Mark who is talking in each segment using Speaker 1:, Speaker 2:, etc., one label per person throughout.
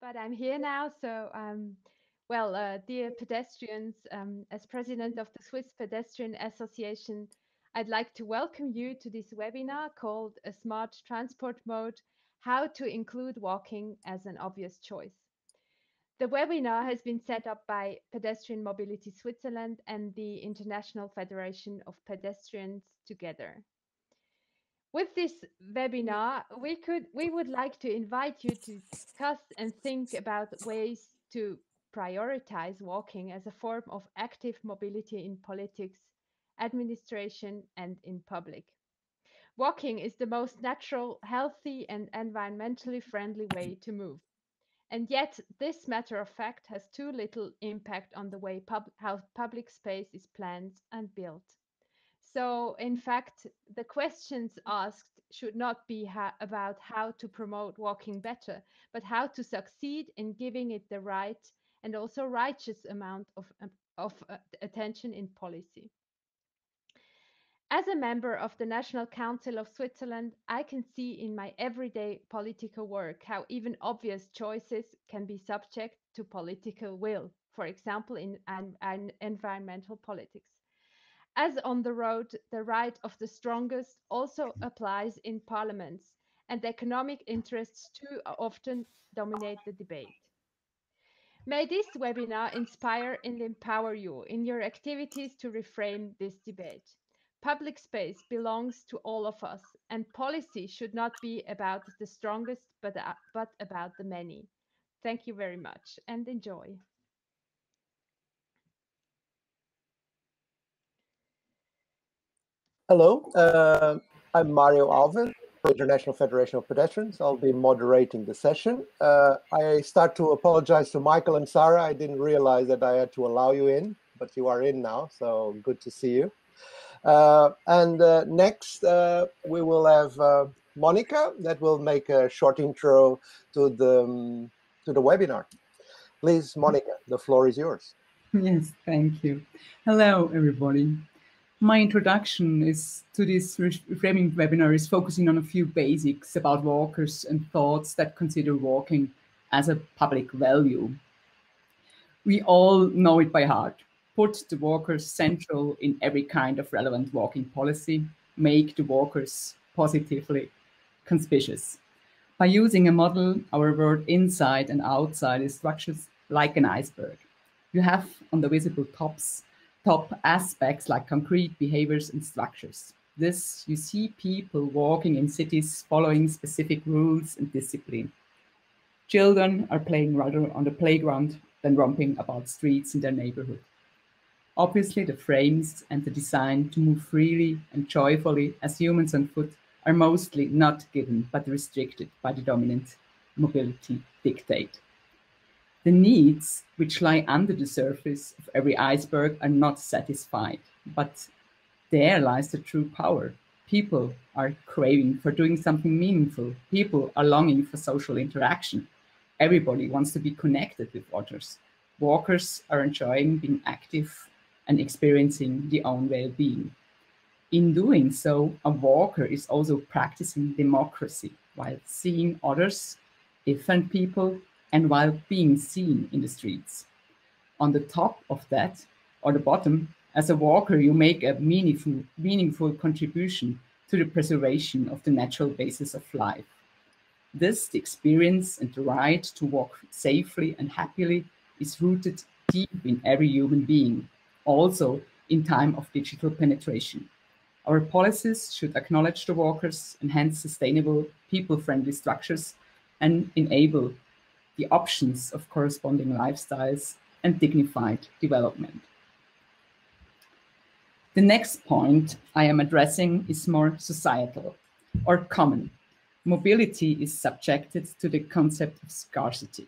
Speaker 1: but I'm here now. So, um, well, uh, dear pedestrians, um, as president of the Swiss Pedestrian Association, I'd like to welcome you to this webinar called A Smart Transport Mode, How to Include Walking as an Obvious Choice. The webinar has been set up by Pedestrian Mobility Switzerland and the International Federation of Pedestrians together. With this mm. webinar, we could we would like to invite you to discuss and think about ways to prioritize walking as a form of active mobility in politics, administration, and in public. Walking is the most natural, healthy, and environmentally friendly way to move. And yet, this matter of fact has too little impact on the way pub how public space is planned and built. So, in fact, the questions asked should not be ha about how to promote walking better, but how to succeed in giving it the right and also righteous amount of, um, of uh, attention in policy. As a member of the National Council of Switzerland, I can see in my everyday political work how even obvious choices can be subject to political will, for example, in environmental politics. As on the road, the right of the strongest also applies in parliaments, and economic interests too often dominate the debate. May this webinar inspire and empower you in your activities to reframe this debate. Public space belongs to all of us, and policy should not be about the strongest, but, uh, but about the many. Thank you very much and enjoy.
Speaker 2: Hello, uh, I'm Mario Alves, International Federation of Pedestrians. I'll be moderating the session. Uh, I start to apologize to Michael and Sarah. I didn't realize that I had to allow you in, but you are in now, so good to see you. Uh, and uh, next, uh, we will have uh, Monika that will make a short intro to the, um, to the webinar. Please, Monika, the floor is yours.
Speaker 3: Yes, thank you. Hello, everybody. My introduction is to this reframing webinar is focusing on a few basics about walkers and thoughts that consider walking as a public value. We all know it by heart. Put the walkers central in every kind of relevant walking policy, make the walkers positively conspicuous. By using a model, our word inside and outside is structured like an iceberg. You have on the visible tops top aspects like concrete behaviors and structures. This, you see people walking in cities following specific rules and discipline. Children are playing rather on the playground than romping about streets in their neighborhood. Obviously, the frames and the design to move freely and joyfully as humans on foot are mostly not given but restricted by the dominant mobility dictate. The needs which lie under the surface of every iceberg are not satisfied, but there lies the true power. People are craving for doing something meaningful. People are longing for social interaction. Everybody wants to be connected with others. Walkers are enjoying being active and experiencing their own well being. In doing so, a walker is also practicing democracy while seeing others, different people, and while being seen in the streets. On the top of that, or the bottom, as a walker, you make a meaningful, meaningful contribution to the preservation of the natural basis of life. This, the experience and the right to walk safely and happily, is rooted deep in every human being, also in time of digital penetration. Our policies should acknowledge the walkers, enhance sustainable, people-friendly structures, and enable the options of corresponding lifestyles and dignified development. The next point I am addressing is more societal or common. Mobility is subjected to the concept of scarcity.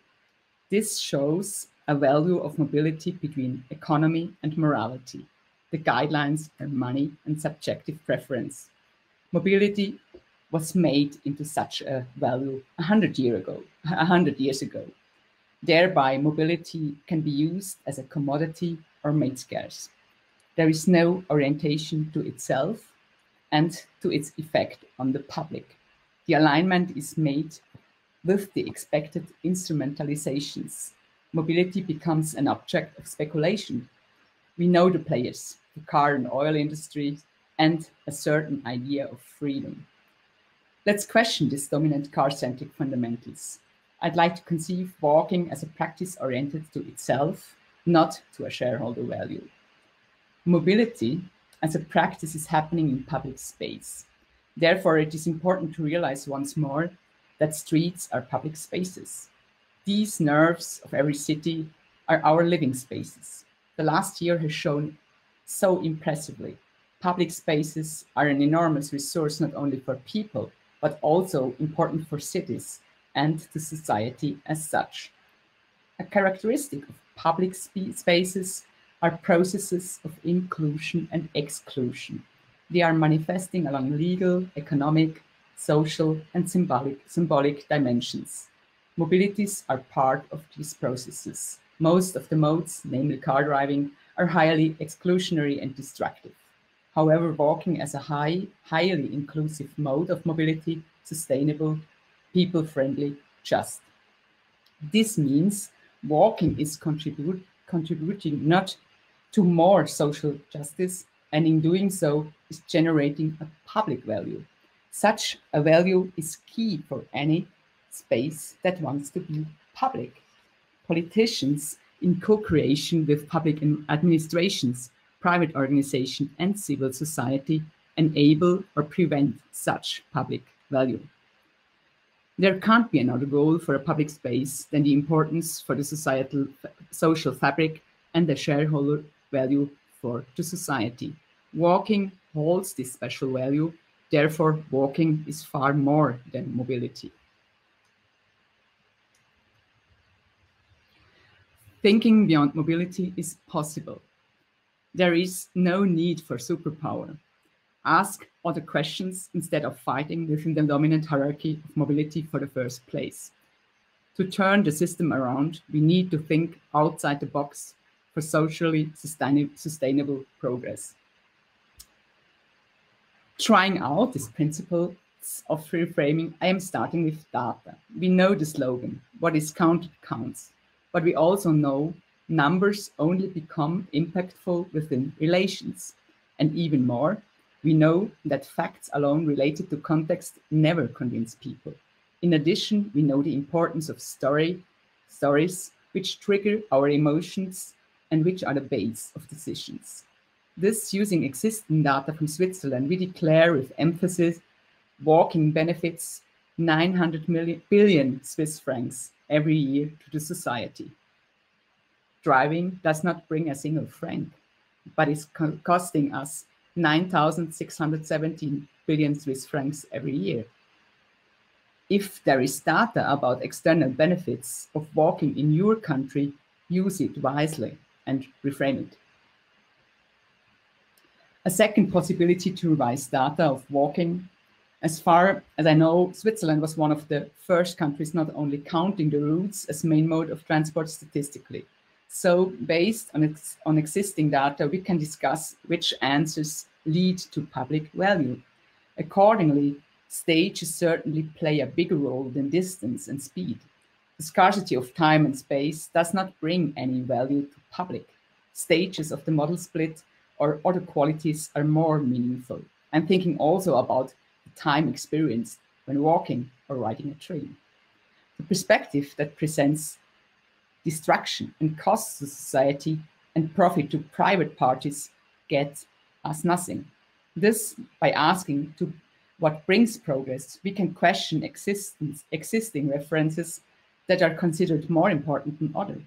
Speaker 3: This shows a value of mobility between economy and morality. The guidelines are money and subjective preference. Mobility was made into such a value hundred year ago, hundred years ago. Thereby, mobility can be used as a commodity or made scarce. There is no orientation to itself and to its effect on the public. The alignment is made with the expected instrumentalizations. Mobility becomes an object of speculation. We know the players, the car and oil industry, and a certain idea of freedom. Let's question these dominant car-centric fundamentals. I'd like to conceive walking as a practice oriented to itself, not to a shareholder value. Mobility as a practice is happening in public space. Therefore, it is important to realize once more that streets are public spaces. These nerves of every city are our living spaces. The last year has shown so impressively. Public spaces are an enormous resource not only for people, but also important for cities and to society as such. A characteristic of public spaces are processes of inclusion and exclusion. They are manifesting along legal, economic, social, and symbolic, symbolic dimensions. Mobilities are part of these processes. Most of the modes, namely car driving, are highly exclusionary and destructive. However, walking as a high, highly inclusive mode of mobility, sustainable, people-friendly, just. This means walking is contributing not to more social justice, and in doing so is generating a public value. Such a value is key for any space that wants to be public. Politicians, in co-creation with public administrations, private organization, and civil society, enable or prevent such public value. There can't be another goal for a public space than the importance for the societal social fabric and the shareholder value for the society. Walking holds this special value, therefore walking is far more than mobility. Thinking beyond mobility is possible. There is no need for superpower. Ask other questions instead of fighting within the dominant hierarchy of mobility for the first place. To turn the system around, we need to think outside the box for socially sustainable progress. Trying out this principle of reframing, I am starting with data. We know the slogan, what is counted counts, but we also know numbers only become impactful within relations. And even more, we know that facts alone related to context never convince people. In addition, we know the importance of story, stories which trigger our emotions and which are the base of decisions. This using existing data from Switzerland, we declare with emphasis walking benefits 900 million, billion Swiss francs every year to the society. Driving does not bring a single franc, but is co costing us 9,617 billion Swiss francs every year. If there is data about external benefits of walking in your country, use it wisely and reframe it. A second possibility to revise data of walking. As far as I know, Switzerland was one of the first countries not only counting the routes as main mode of transport statistically. So based on, ex on existing data, we can discuss which answers lead to public value. Accordingly, stages certainly play a bigger role than distance and speed. The scarcity of time and space does not bring any value to public. Stages of the modal split or other qualities are more meaningful. I'm thinking also about the time experienced when walking or riding a train. The perspective that presents destruction and costs to society and profit to private parties gets us nothing. This, by asking to what brings progress, we can question existence, existing references that are considered more important than others,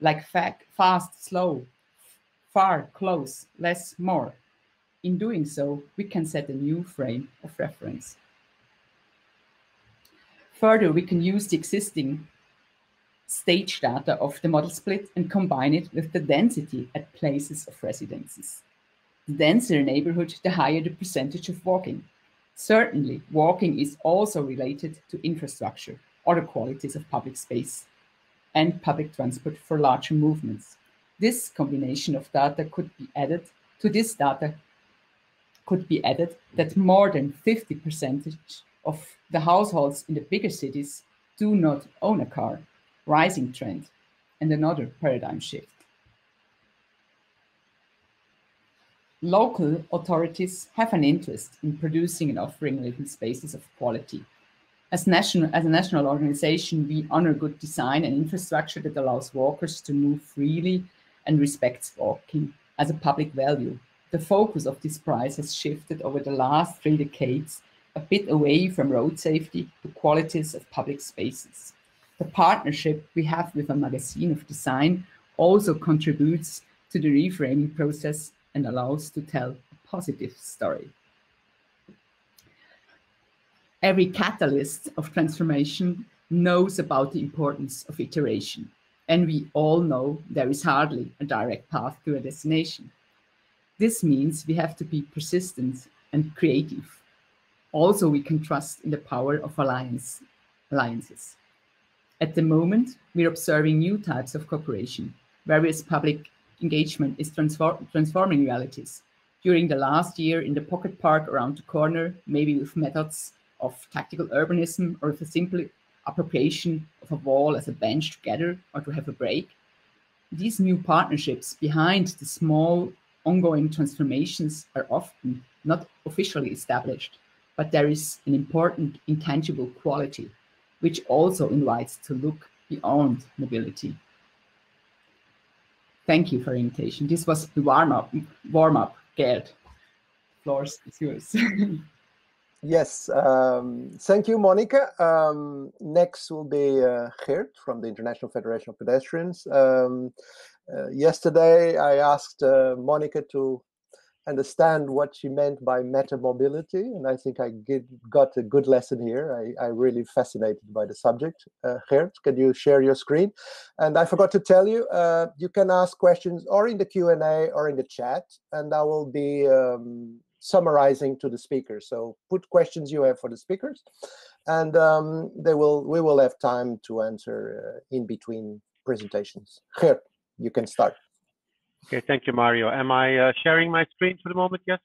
Speaker 3: like fact, fast, slow, far, close, less, more. In doing so, we can set a new frame of reference. Further, we can use the existing stage data of the modal split and combine it with the density at places of residences. The denser neighborhood, the higher the percentage of walking. Certainly, walking is also related to infrastructure, other qualities of public space, and public transport for larger movements. This combination of data could be added to this data could be added that more than 50% of the households in the bigger cities do not own a car, rising trend, and another paradigm shift. Local authorities have an interest in producing and offering living spaces of quality. As, national, as a national organization, we honor good design and infrastructure that allows walkers to move freely and respects walking as a public value. The focus of this prize has shifted over the last three decades a bit away from road safety to qualities of public spaces. The partnership we have with a magazine of design also contributes to the reframing process and allows to tell a positive story. Every catalyst of transformation knows about the importance of iteration, and we all know there is hardly a direct path to a destination. This means we have to be persistent and creative. Also, we can trust in the power of alliance, alliances. At the moment, we're observing new types of cooperation. Various public engagement is transform transforming realities. During the last year in the pocket park around the corner, maybe with methods of tactical urbanism or with a simple appropriation of a wall as a bench to gather or to have a break. These new partnerships behind the small ongoing transformations are often not officially established, but there is an important intangible quality which also invites to look beyond mobility Thank you for invitation. This was the warm up. Warm up, Geert. Floor is yours.
Speaker 2: yes, um, thank you, Monika. Um, next will be uh, Geert from the International Federation of Pedestrians. Um, uh, yesterday, I asked uh, Monika to understand what she meant by meta mobility, and I think I get, got a good lesson here. I, I really fascinated by the subject. Uh, Geert, can you share your screen? And I forgot to tell you, uh, you can ask questions or in the Q&A or in the chat, and I will be um, summarizing to the speakers. So put questions you have for the speakers, and um, they will we will have time to answer uh, in between presentations. Geert, you can start.
Speaker 4: Okay, thank you, Mario. Am I uh, sharing my screen for the moment? Yes.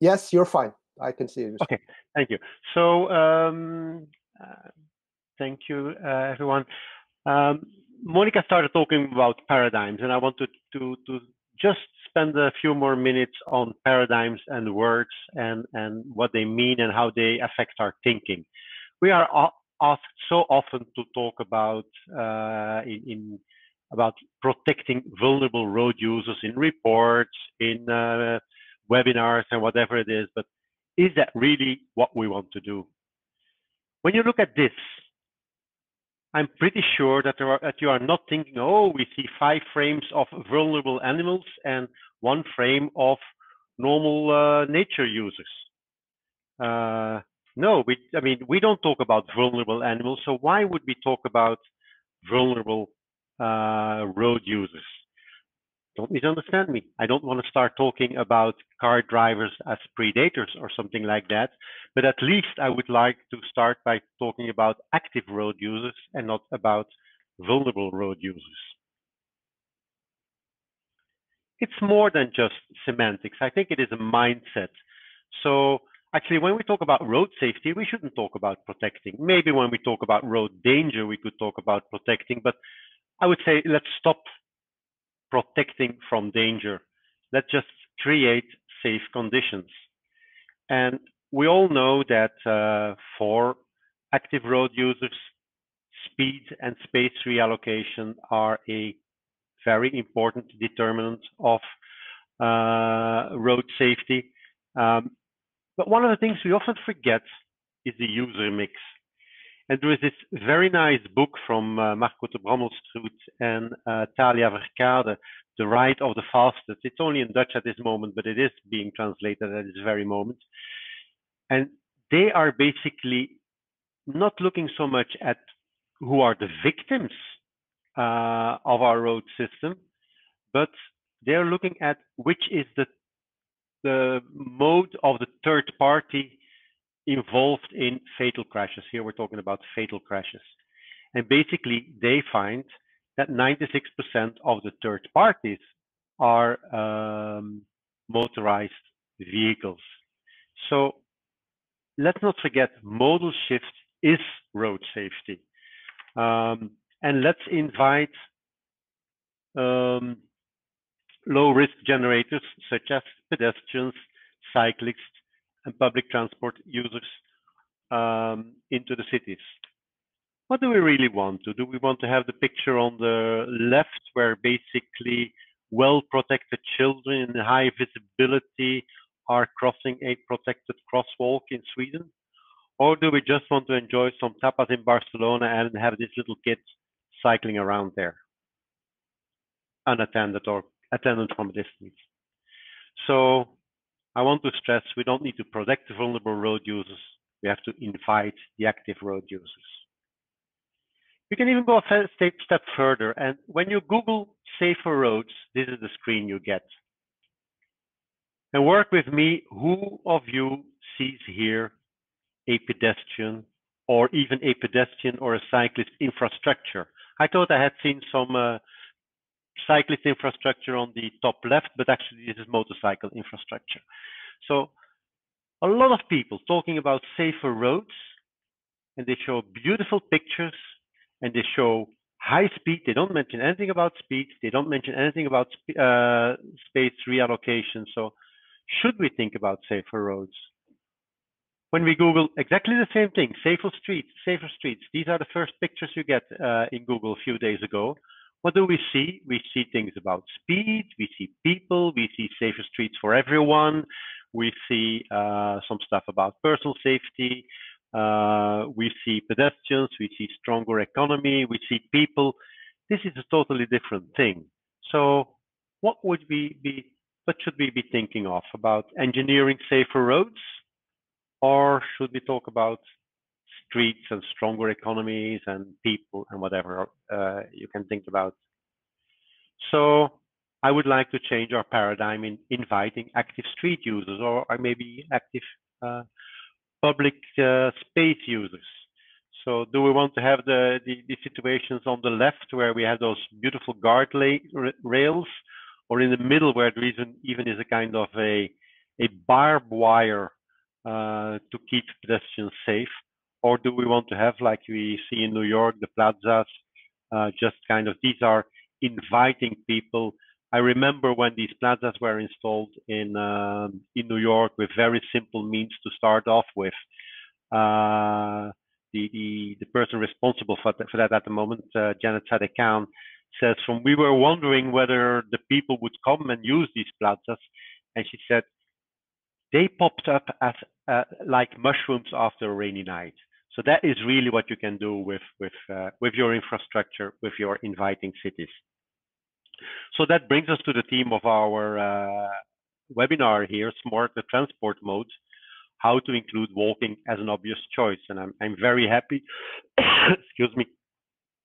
Speaker 2: Yes, you're fine. I can see you.
Speaker 4: Okay, thank you. So, um, uh, thank you, uh, everyone. Um, Monika started talking about paradigms, and I wanted to to just spend a few more minutes on paradigms and words and and what they mean and how they affect our thinking. We are asked so often to talk about uh, in, in about protecting vulnerable road users in reports, in uh, webinars, and whatever it is. But is that really what we want to do? When you look at this, I'm pretty sure that, are, that you are not thinking, oh, we see five frames of vulnerable animals and one frame of normal uh, nature users. Uh, no, we, I mean, we don't talk about vulnerable animals, so why would we talk about vulnerable uh, road users. Don't misunderstand me. I don't want to start talking about car drivers as predators or something like that, but at least I would like to start by talking about active road users and not about vulnerable road users. It's more than just semantics. I think it is a mindset. So actually, when we talk about road safety, we shouldn't talk about protecting. Maybe when we talk about road danger, we could talk about protecting, but I would say let's stop protecting from danger. Let's just create safe conditions. And we all know that uh, for active road users, speed and space reallocation are a very important determinant of uh, road safety. Um, but one of the things we often forget is the user mix. And there is this very nice book from uh, Marco te Brömmelstroet and uh, Thalia Verkade, The Right of the Fastest. It's only in Dutch at this moment, but it is being translated at this very moment. And they are basically not looking so much at who are the victims uh, of our road system, but they're looking at which is the the mode of the third party involved in fatal crashes. Here we're talking about fatal crashes. And basically, they find that 96% of the third parties are um, motorized vehicles. So let's not forget modal shift is road safety. Um, and let's invite um, low risk generators such as pedestrians, cyclists, and public transport users um, into the cities. What do we really want to? Do we want to have the picture on the left where basically well protected children in high visibility are crossing a protected crosswalk in Sweden? Or do we just want to enjoy some tapas in Barcelona and have these little kids cycling around there, unattended or attended from a distance? So I want to stress we don't need to protect the vulnerable road users. We have to invite the active road users. You can even go a step, further. And when you Google safer roads, this is the screen you get. And work with me, who of you sees here a pedestrian or even a pedestrian or a cyclist infrastructure? I thought I had seen some uh, cyclist infrastructure on the top left, but actually this is motorcycle infrastructure. So a lot of people talking about safer roads and they show beautiful pictures and they show high speed. They don't mention anything about speed. They don't mention anything about uh, space reallocation. So should we think about safer roads? When we Google exactly the same thing, safer streets, safer streets, these are the first pictures you get uh, in Google a few days ago. What do we see? We see things about speed, we see people, we see safer streets for everyone, we see uh, some stuff about personal safety, uh, we see pedestrians, we see stronger economy, we see people. This is a totally different thing. So what would we be, what should we be thinking of? About engineering safer roads? Or should we talk about streets and stronger economies and people and whatever uh, you can think about? So I would like to change our paradigm in inviting active street users or, or maybe active uh, public uh, space users. So do we want to have the, the, the, situations on the left where we have those beautiful guard rails or in the middle where there even, even is a kind of a, a barbed wire uh, to keep pedestrians safe? Or do we want to have, like we see in New York, the plazas, uh, just kind of, these are inviting people I remember when these plazas were installed in um, in New York with very simple means to start off with. Uh, the, the the person responsible for, for that at the moment, uh, Janette Sadik-Khan, says from we were wondering whether the people would come and use these plazas, and she said they popped up as uh, like mushrooms after a rainy night. So that is really what you can do with with uh, with your infrastructure, with your inviting cities. So that brings us to the theme of our uh, webinar here, Smart Transport Modes, how to include walking as an obvious choice. And I'm, I'm very happy, excuse me,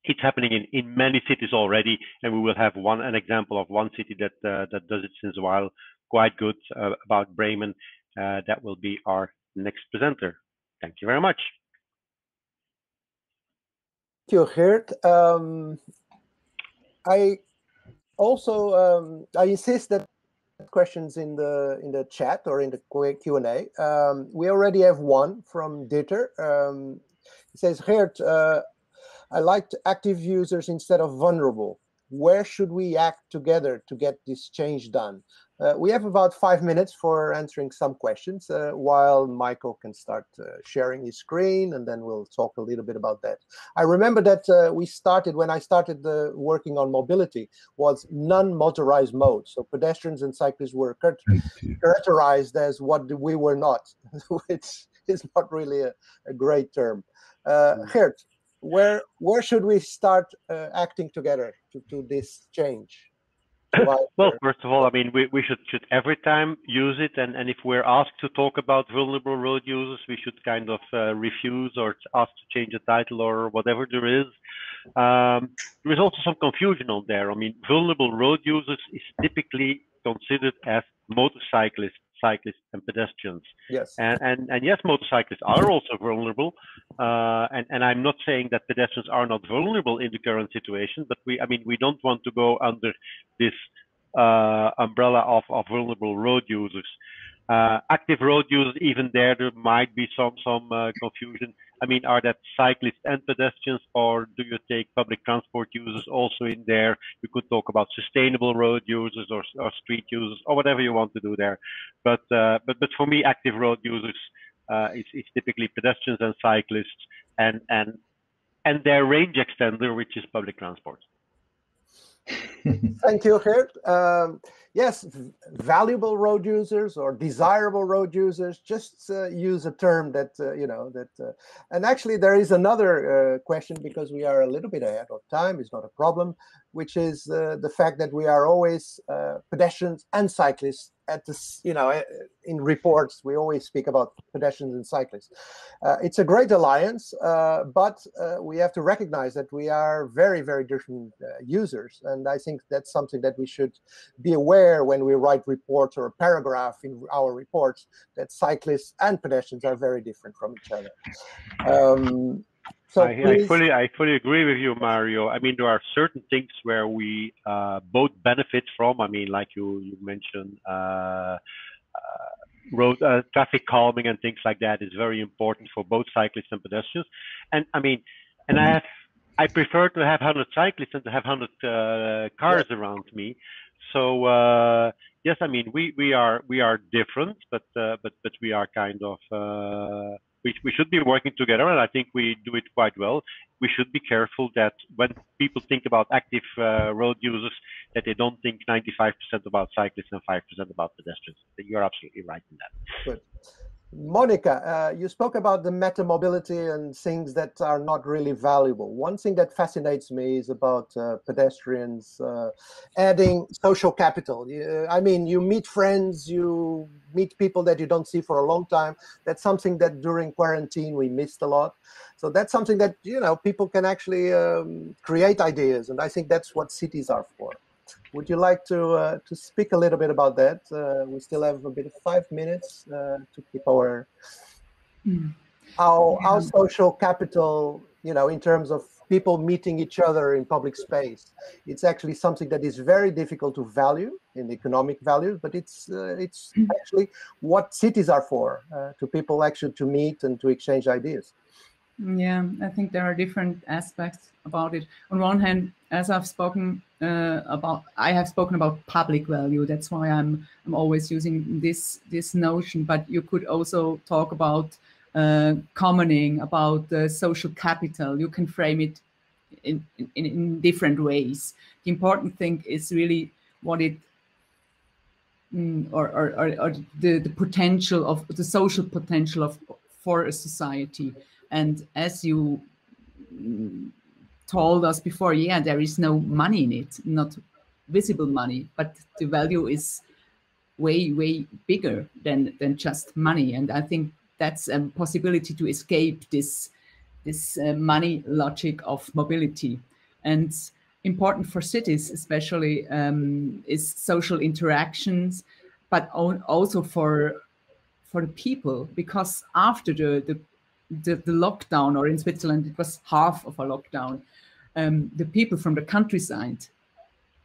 Speaker 4: it's happening in, in many cities already, and we will have one an example of one city that uh, that does it since a while, quite good uh, about Bremen. Uh, that will be our next presenter. Thank you very much.
Speaker 2: You, Geert. Um, I also, um, I insist that questions in the in the chat or in the Q and A. Um, we already have one from Dieter. Um, it says, "Geert, uh, I liked active users instead of vulnerable. Where should we act together to get this change done? Uh, we have about five minutes for answering some questions uh, while Michael can start uh, sharing his screen and then we'll talk a little bit about that. I remember that uh, we started, when I started working on mobility, was non-motorized mode. So pedestrians and cyclists were characterized as what we were not, which is not really a, a great term. Uh, mm. Where, where should we start uh, acting together to, to this change?
Speaker 4: well, first of all, I mean, we, we should, should every time use it. And, and if we're asked to talk about vulnerable road users, we should kind of uh, refuse or ask to change the title or whatever there is. Um, there is also some confusion on there. I mean, vulnerable road users is typically considered as motorcyclists cyclists and pedestrians.
Speaker 2: Yes.
Speaker 4: And and, and yes, motorcyclists are also vulnerable. Uh, and and I'm not saying that pedestrians are not vulnerable in the current situation, but we I mean we don't want to go under this uh, umbrella of, of vulnerable road users. Uh, active road users, even there, there might be some some uh, confusion. I mean, are that cyclists and pedestrians, or do you take public transport users also in there? You could talk about sustainable road users or, or street users or whatever you want to do there. But uh, but but for me, active road users uh, is, is typically pedestrians and cyclists, and and and their range extender, which is public transport.
Speaker 2: Thank you, Geert. Um, yes, valuable road users or desirable road users. Just uh, use a term that uh, you know that. Uh, and actually, there is another uh, question because we are a little bit ahead of time. It's not a problem, which is uh, the fact that we are always uh, pedestrians and cyclists at this, you know, in reports, we always speak about pedestrians and cyclists. Uh, it's a great alliance, uh, but uh, we have to recognize that we are very, very different users. And I think that's something that we should be aware when we write reports or a paragraph in our reports that cyclists and pedestrians are very different from each other. Um,
Speaker 4: so I, I, fully, I fully agree with you, Mario. I mean, there are certain things where we uh, both benefit from. I mean, like you you mentioned, uh, uh, road uh, traffic calming and things like that is very important for both cyclists and pedestrians. And I mean, and I have, I prefer to have 100 cyclists than to have 100 uh, cars yeah. around me. So uh, yes, I mean, we we are we are different, but but but we are kind of we, we should be working together, and I think we do it quite well. We should be careful that when people think about active uh, road users, that they don't think 95% about cyclists and 5% about pedestrians. You're absolutely right in that.
Speaker 2: Good. Monika, uh, you spoke about the meta mobility and things that are not really valuable. One thing that fascinates me is about uh, pedestrians uh, adding social capital. I mean, you meet friends, you meet people that you don't see for a long time. That's something that during quarantine we missed a lot. So that's something that you know people can actually um, create ideas, and I think that's what cities are for. Would you like to uh, to speak a little bit about that? Uh, we still have a bit of five minutes uh, to keep our mm. our yeah. our social capital. You know, in terms of people meeting each other in public space, it's actually something that is very difficult to value in economic value, but it's uh, it's mm. actually what cities are for uh, to people actually to meet and to exchange ideas.
Speaker 3: Yeah, I think there are different aspects about it. On one hand, as I've spoken uh, about, I have spoken about public value. That's why I'm I'm always using this this notion. But you could also talk about uh, commoning, about the social capital. You can frame it in, in in different ways. The important thing is really what it mm, or, or, or, or the, the potential of the social potential of for a society and as you told us before, yeah, there is no money in it, not visible money, but the value is way, way bigger than than just money. And I think that's a possibility to escape this this uh, money logic of mobility. And important for cities, especially, um, is social interactions, but also for for the people, because after the, the the, the lockdown, or in Switzerland, it was half of a lockdown. Um, the people from the countryside,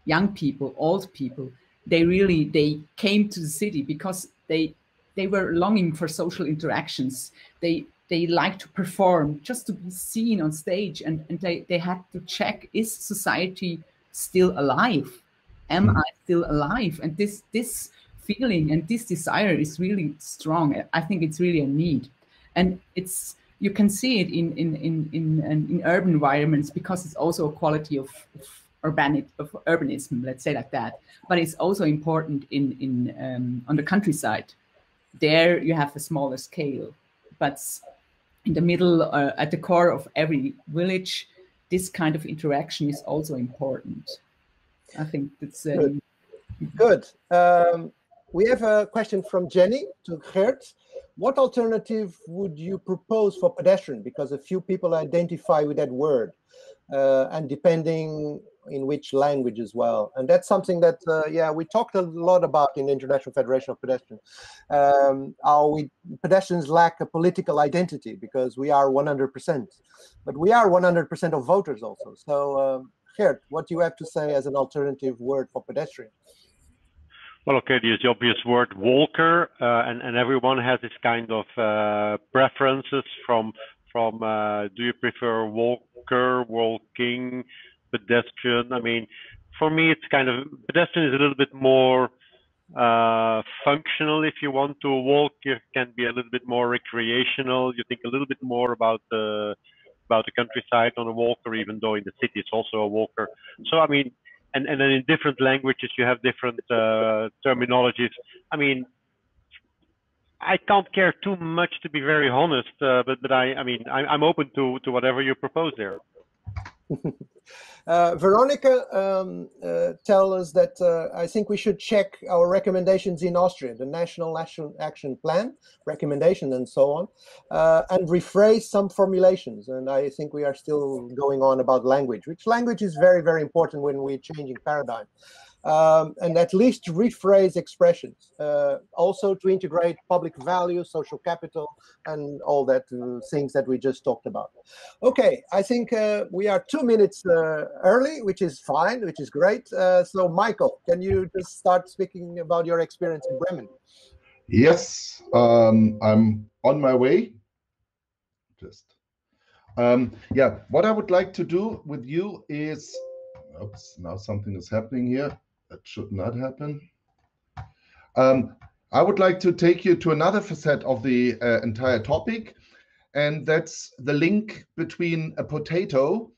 Speaker 3: young people, old people, they really they came to the city because they they were longing for social interactions. They they like to perform just to be seen on stage, and, and they, they had to check is society still alive? Am mm-hmm. I still alive? And this this feeling and this desire is really strong. I think it's really a need and it's you can see it in in in in, in urban environments because it's also a quality of, of of urbanism let's say like that. But it's also important in in um, on the countryside. There you have a smaller scale but in the middle uh, at the core of every village this kind of interaction is also important. I think that's
Speaker 2: um, good, good. Um, we have a question from jenny to Geert what alternative would you propose for pedestrian? Because a few people identify with that word, uh, and depending in which language as well. And that's something that, uh, yeah, we talked a lot about in the International Federation of Pedestrians. Um, we pedestrians lack a political identity because we are 100%, but we are 100% of voters also. So, um, Geert, what do you have to say as an alternative word for pedestrian?
Speaker 4: Well, okay, there's the obvious word walker, uh, and, and everyone has this kind of uh, preferences from from uh, do you prefer walker, walking, pedestrian? I mean, for me, it's kind of pedestrian is a little bit more uh, functional. If you want to walk, you can be a little bit more recreational. You think a little bit more about the about the countryside on a walker, even though in the city it's also a walker. So I mean, and and then in different languages you have different uh, terminologies. I mean, I can't care too much to be very honest, uh, but but I I mean I, I'm open to to whatever you propose there.
Speaker 2: uh, Veronica um, uh, tell us that uh, I think we should check our recommendations in Austria, the National Action, Action Plan recommendation and so on, uh, and rephrase some formulations. And I think we are still going on about language, which language is very, very important when we're changing paradigm um, and at least rephrase expressions. Uh, also to integrate public value, social capital, and all that uh, things that we just talked about. Okay, I think uh, we are two minutes uh, early, which is fine, which is great. Uh, so, Michael, can you just start speaking about your experience in Bremen?
Speaker 5: Yes, um, I'm on my way. Just um, yeah, what I would like to do with you is, oops, now something is happening here. That should not happen. Um, I would like to take you to another facet of the uh, entire topic, and that's the link between a potato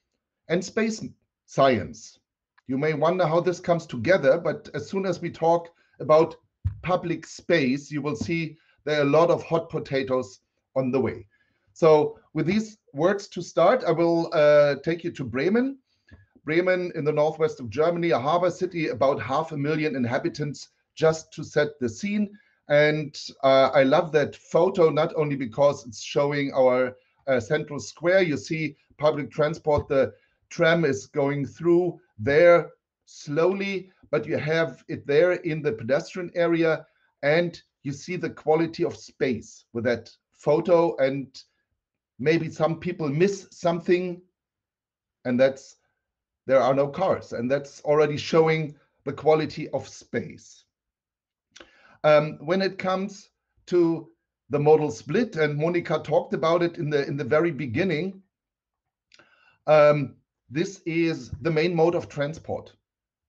Speaker 5: and space science. You may wonder how this comes together, but as soon as we talk about public space, you will see there are a lot of hot potatoes on the way. So with these words to start, I will uh, take you to Bremen, Bremen in the northwest of Germany, a harbor city, about half a million inhabitants, just to set the scene. And uh, I love that photo, not only because it's showing our uh, central square. You see public transport, the tram is going through there slowly, but you have it there in the pedestrian area. And you see the quality of space with that photo. And maybe some people miss something. And that's there are no cars, and that's already showing the quality of space. Um, when it comes to the modal split, and Monika talked about it in the in the very beginning, um, this is the main mode of transport.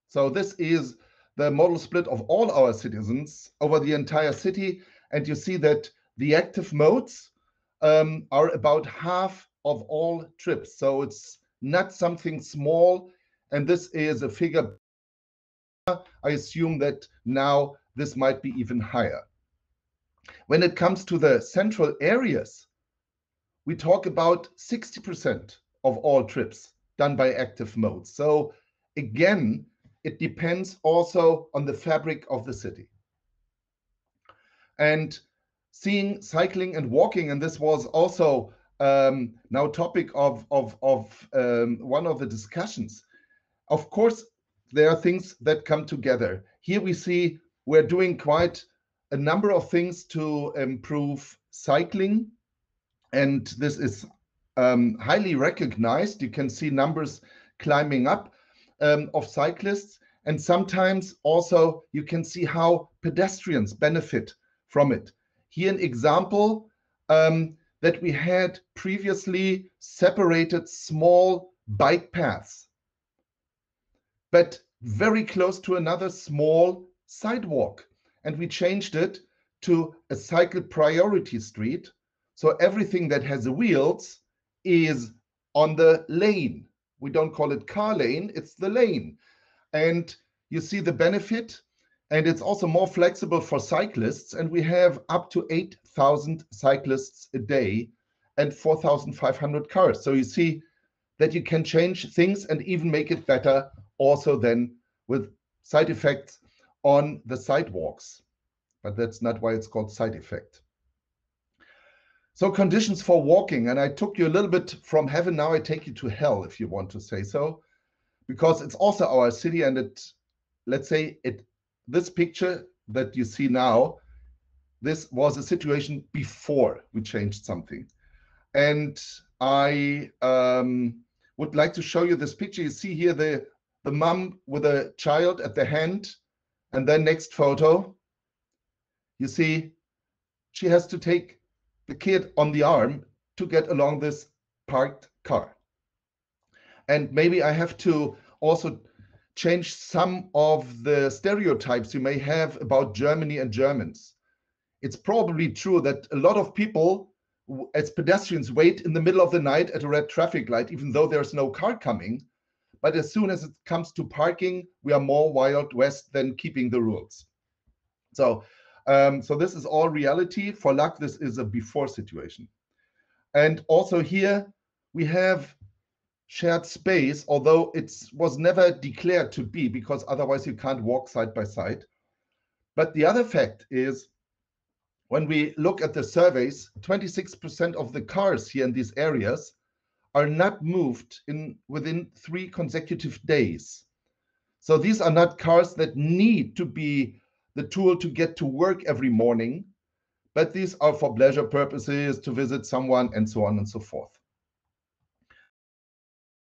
Speaker 5: So this is the modal split of all our citizens over the entire city, and you see that the active modes um, are about half of all trips. So it's not something small. And this is a figure. I assume that now this might be even higher. When it comes to the central areas, we talk about 60% of all trips done by active modes. So again, it depends also on the fabric of the city. And seeing cycling and walking, and this was also um, now topic of, of, of um, one of the discussions. Of course, there are things that come together. Here we see we're doing quite a number of things to improve cycling, and this is um, highly recognized. You can see numbers climbing up um, of cyclists, and sometimes also you can see how pedestrians benefit from it. Here, an example um, that we had previously separated small bike paths, but very close to another small sidewalk. And we changed it to a cycle priority street. So everything that has wheels is on the lane. We don't call it car lane, it's the lane. And you see the benefit and it's also more flexible for cyclists. And we have up to 8,000 cyclists a day and 4,500 cars. So you see that you can change things and even make it better also then with side effects on the sidewalks. But that's not why it's called side effect. So conditions for walking, and I took you a little bit from heaven, now I take you to hell, if you want to say so, because it's also our city and it, let's say it this picture that you see now, this was a situation before we changed something. And I um, would like to show you this picture. You see here the, the mom with a child at the hand. And then next photo, you see she has to take the kid on the arm to get along this parked car. And maybe I have to also change some of the stereotypes you may have about Germany and Germans. It's probably true that a lot of people, as pedestrians, wait in the middle of the night at a red traffic light, even though there's no car coming. But as soon as it comes to parking, we are more wild west than keeping the rules. So, um, so this is all reality. For luck, this is a before situation. And also here we have shared space, although it was never declared to be, because otherwise you can't walk side by side. But the other fact is, when we look at the surveys, 26% of the cars here in these areas are not moved in within three consecutive days. So these are not cars that need to be the tool to get to work every morning, but these are for pleasure purposes, to visit someone, and so on and so forth.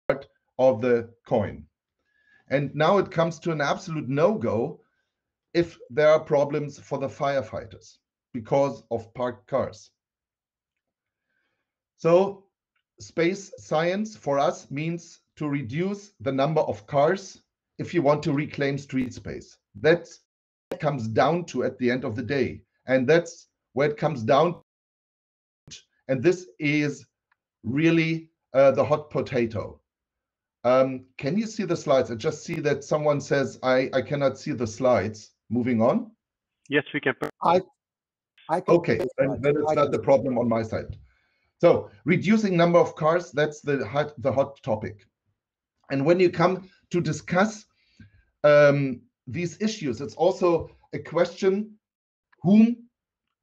Speaker 5: Part of the coin. And now it comes to an absolute no-go if there are problems for the firefighters because of parked cars. So space science for us means to reduce the number of cars if you want to reclaim street space. That's comes down to at the end of the day. And that's where it comes down. And this is really uh, the hot potato. Um, can you see the slides? I just see that someone says, I, I cannot see the slides. Moving on.
Speaker 4: Yes, we can.
Speaker 2: I, I can
Speaker 5: Okay, then, then it's not the problem on my side. So reducing number of cars, that's the hot, the hot topic. And when you come to discuss um, these issues, it's also a question, whom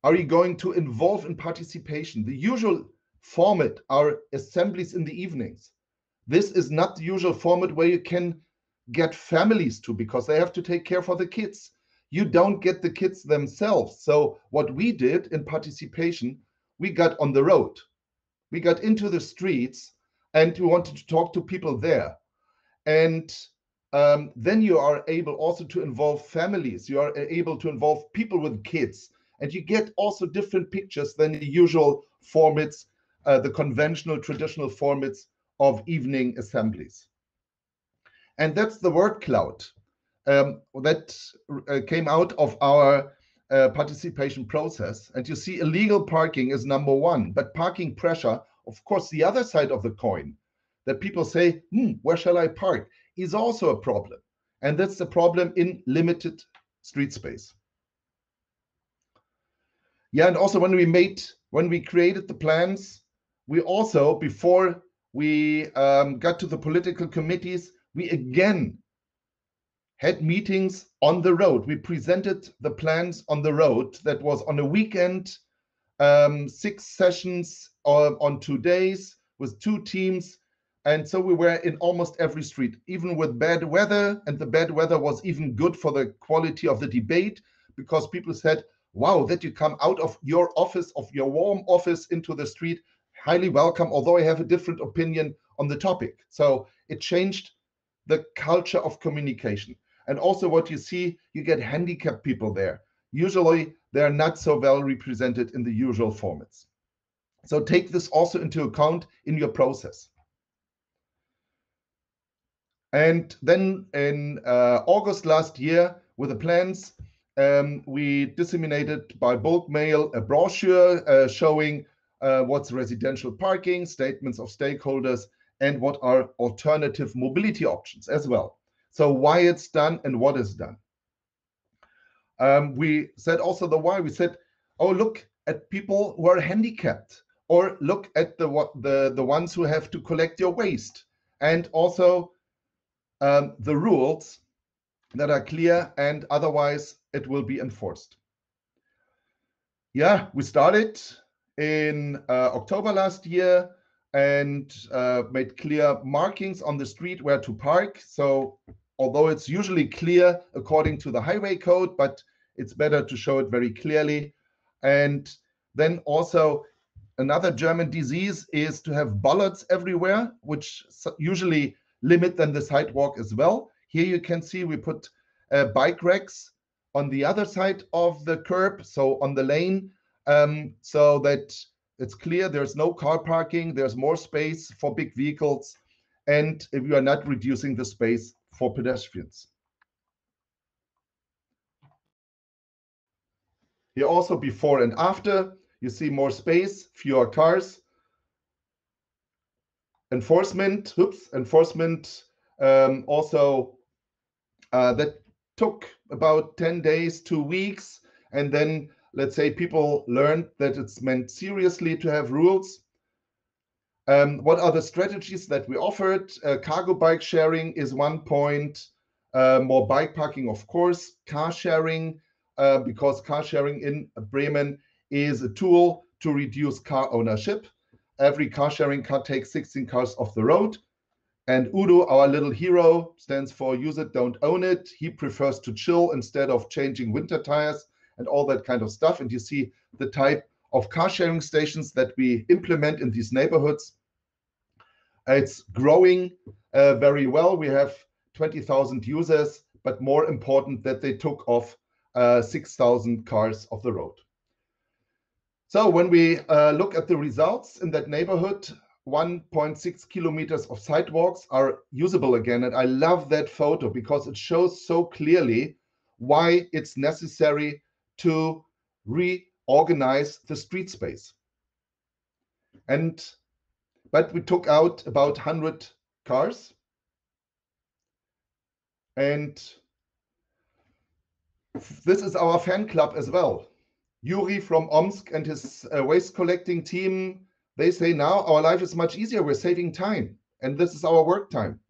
Speaker 5: are you going to involve in participation? The usual format are assemblies in the evenings. This is not the usual format where you can get families to because they have to take care for the kids. You don't get the kids themselves. So what we did in participation, we got on the road. We got into the streets and we wanted to talk to people there. And um, then you are able also to involve families. You are able to involve people with kids. And you get also different pictures than the usual formats, uh, the conventional, traditional formats of evening assemblies. And that's the word cloud um, that uh, came out of our uh, participation process. And you see illegal parking is number one, but parking pressure, of course, the other side of the coin, that people say, hmm, where shall I park, is also a problem. And that's the problem in limited street space. Yeah, and also when we made, when we created the plans, we also, before we um, got to the political committees, we again had meetings on the road. We presented the plans on the road. That was on a weekend, um, six sessions on two days with two teams. And so we were in almost every street, even with bad weather. And the bad weather was even good for the quality of the debate because people said, wow, that you come out of your office, of your warm office into the street, highly welcome, although I have a different opinion on the topic. So it changed the culture of communication. And also what you see, you get handicapped people there. Usually they're not so well represented in the usual formats. So take this also into account in your process. And then in uh, August last year, with the plans, um, we disseminated by bulk mail a brochure uh, showing uh, what's residential parking, statements of stakeholders, and what are alternative mobility options as well. So why it's done and what is done. Um, we said also the why. We said, oh, look at people who are handicapped, or look at the the the ones who have to collect your waste, and also um, the rules that are clear, and otherwise it will be enforced. Yeah, we started in uh, October last year and uh, made clear markings on the street where to park. So although it's usually clear according to the highway code, but it's better to show it very clearly. And then also another German disease is to have bollards everywhere, which usually limit then the sidewalk as well. Here you can see we put uh, bike racks on the other side of the curb, so on the lane, um, so that it's clear there's no car parking, there's more space for big vehicles, and if you are not reducing the space for pedestrians. Here also before and after, you see more space, fewer cars. Enforcement, oops, enforcement um, also uh, that took about 10 days, two weeks, and then let's say people learned that it's meant seriously to have rules. Um, what are the strategies that we offered? Uh, cargo bike sharing is one point. Uh, more bike parking, of course. Car sharing, uh, because car sharing in Bremen is a tool to reduce car ownership. Every car sharing car takes 16 cars off the road. And Udo, our little hero, stands for use it, don't own it. He prefers to chill instead of changing winter tires and all that kind of stuff. And you see the type of car sharing stations that we implement in these neighborhoods. It's growing uh, very well. We have 20,000 users, but more important that they took off uh, 6,000 cars off the road. So when we uh, look at the results in that neighborhood, 1.6 kilometers of sidewalks are usable again. And I love that photo because it shows so clearly why it's necessary to reorganize the street space. And but we took out about 100 cars. And this is our fan club as well. Yuri from Omsk and his uh, waste collecting team they say now our life is much easier. We're saving time, and this is our work time.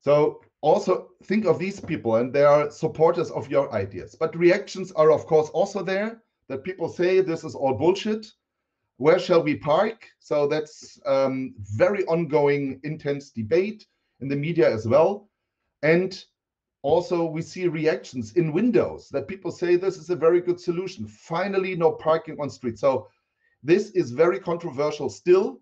Speaker 5: So also think of these people, and they are supporters of your ideas. But reactions are, of course, also there that people say this is all bullshit. Where shall we park? So that's um, very ongoing, intense debate in the media as well. And also we see reactions in windows that people say this is a very good solution. Finally, no parking on street. So this is very controversial still.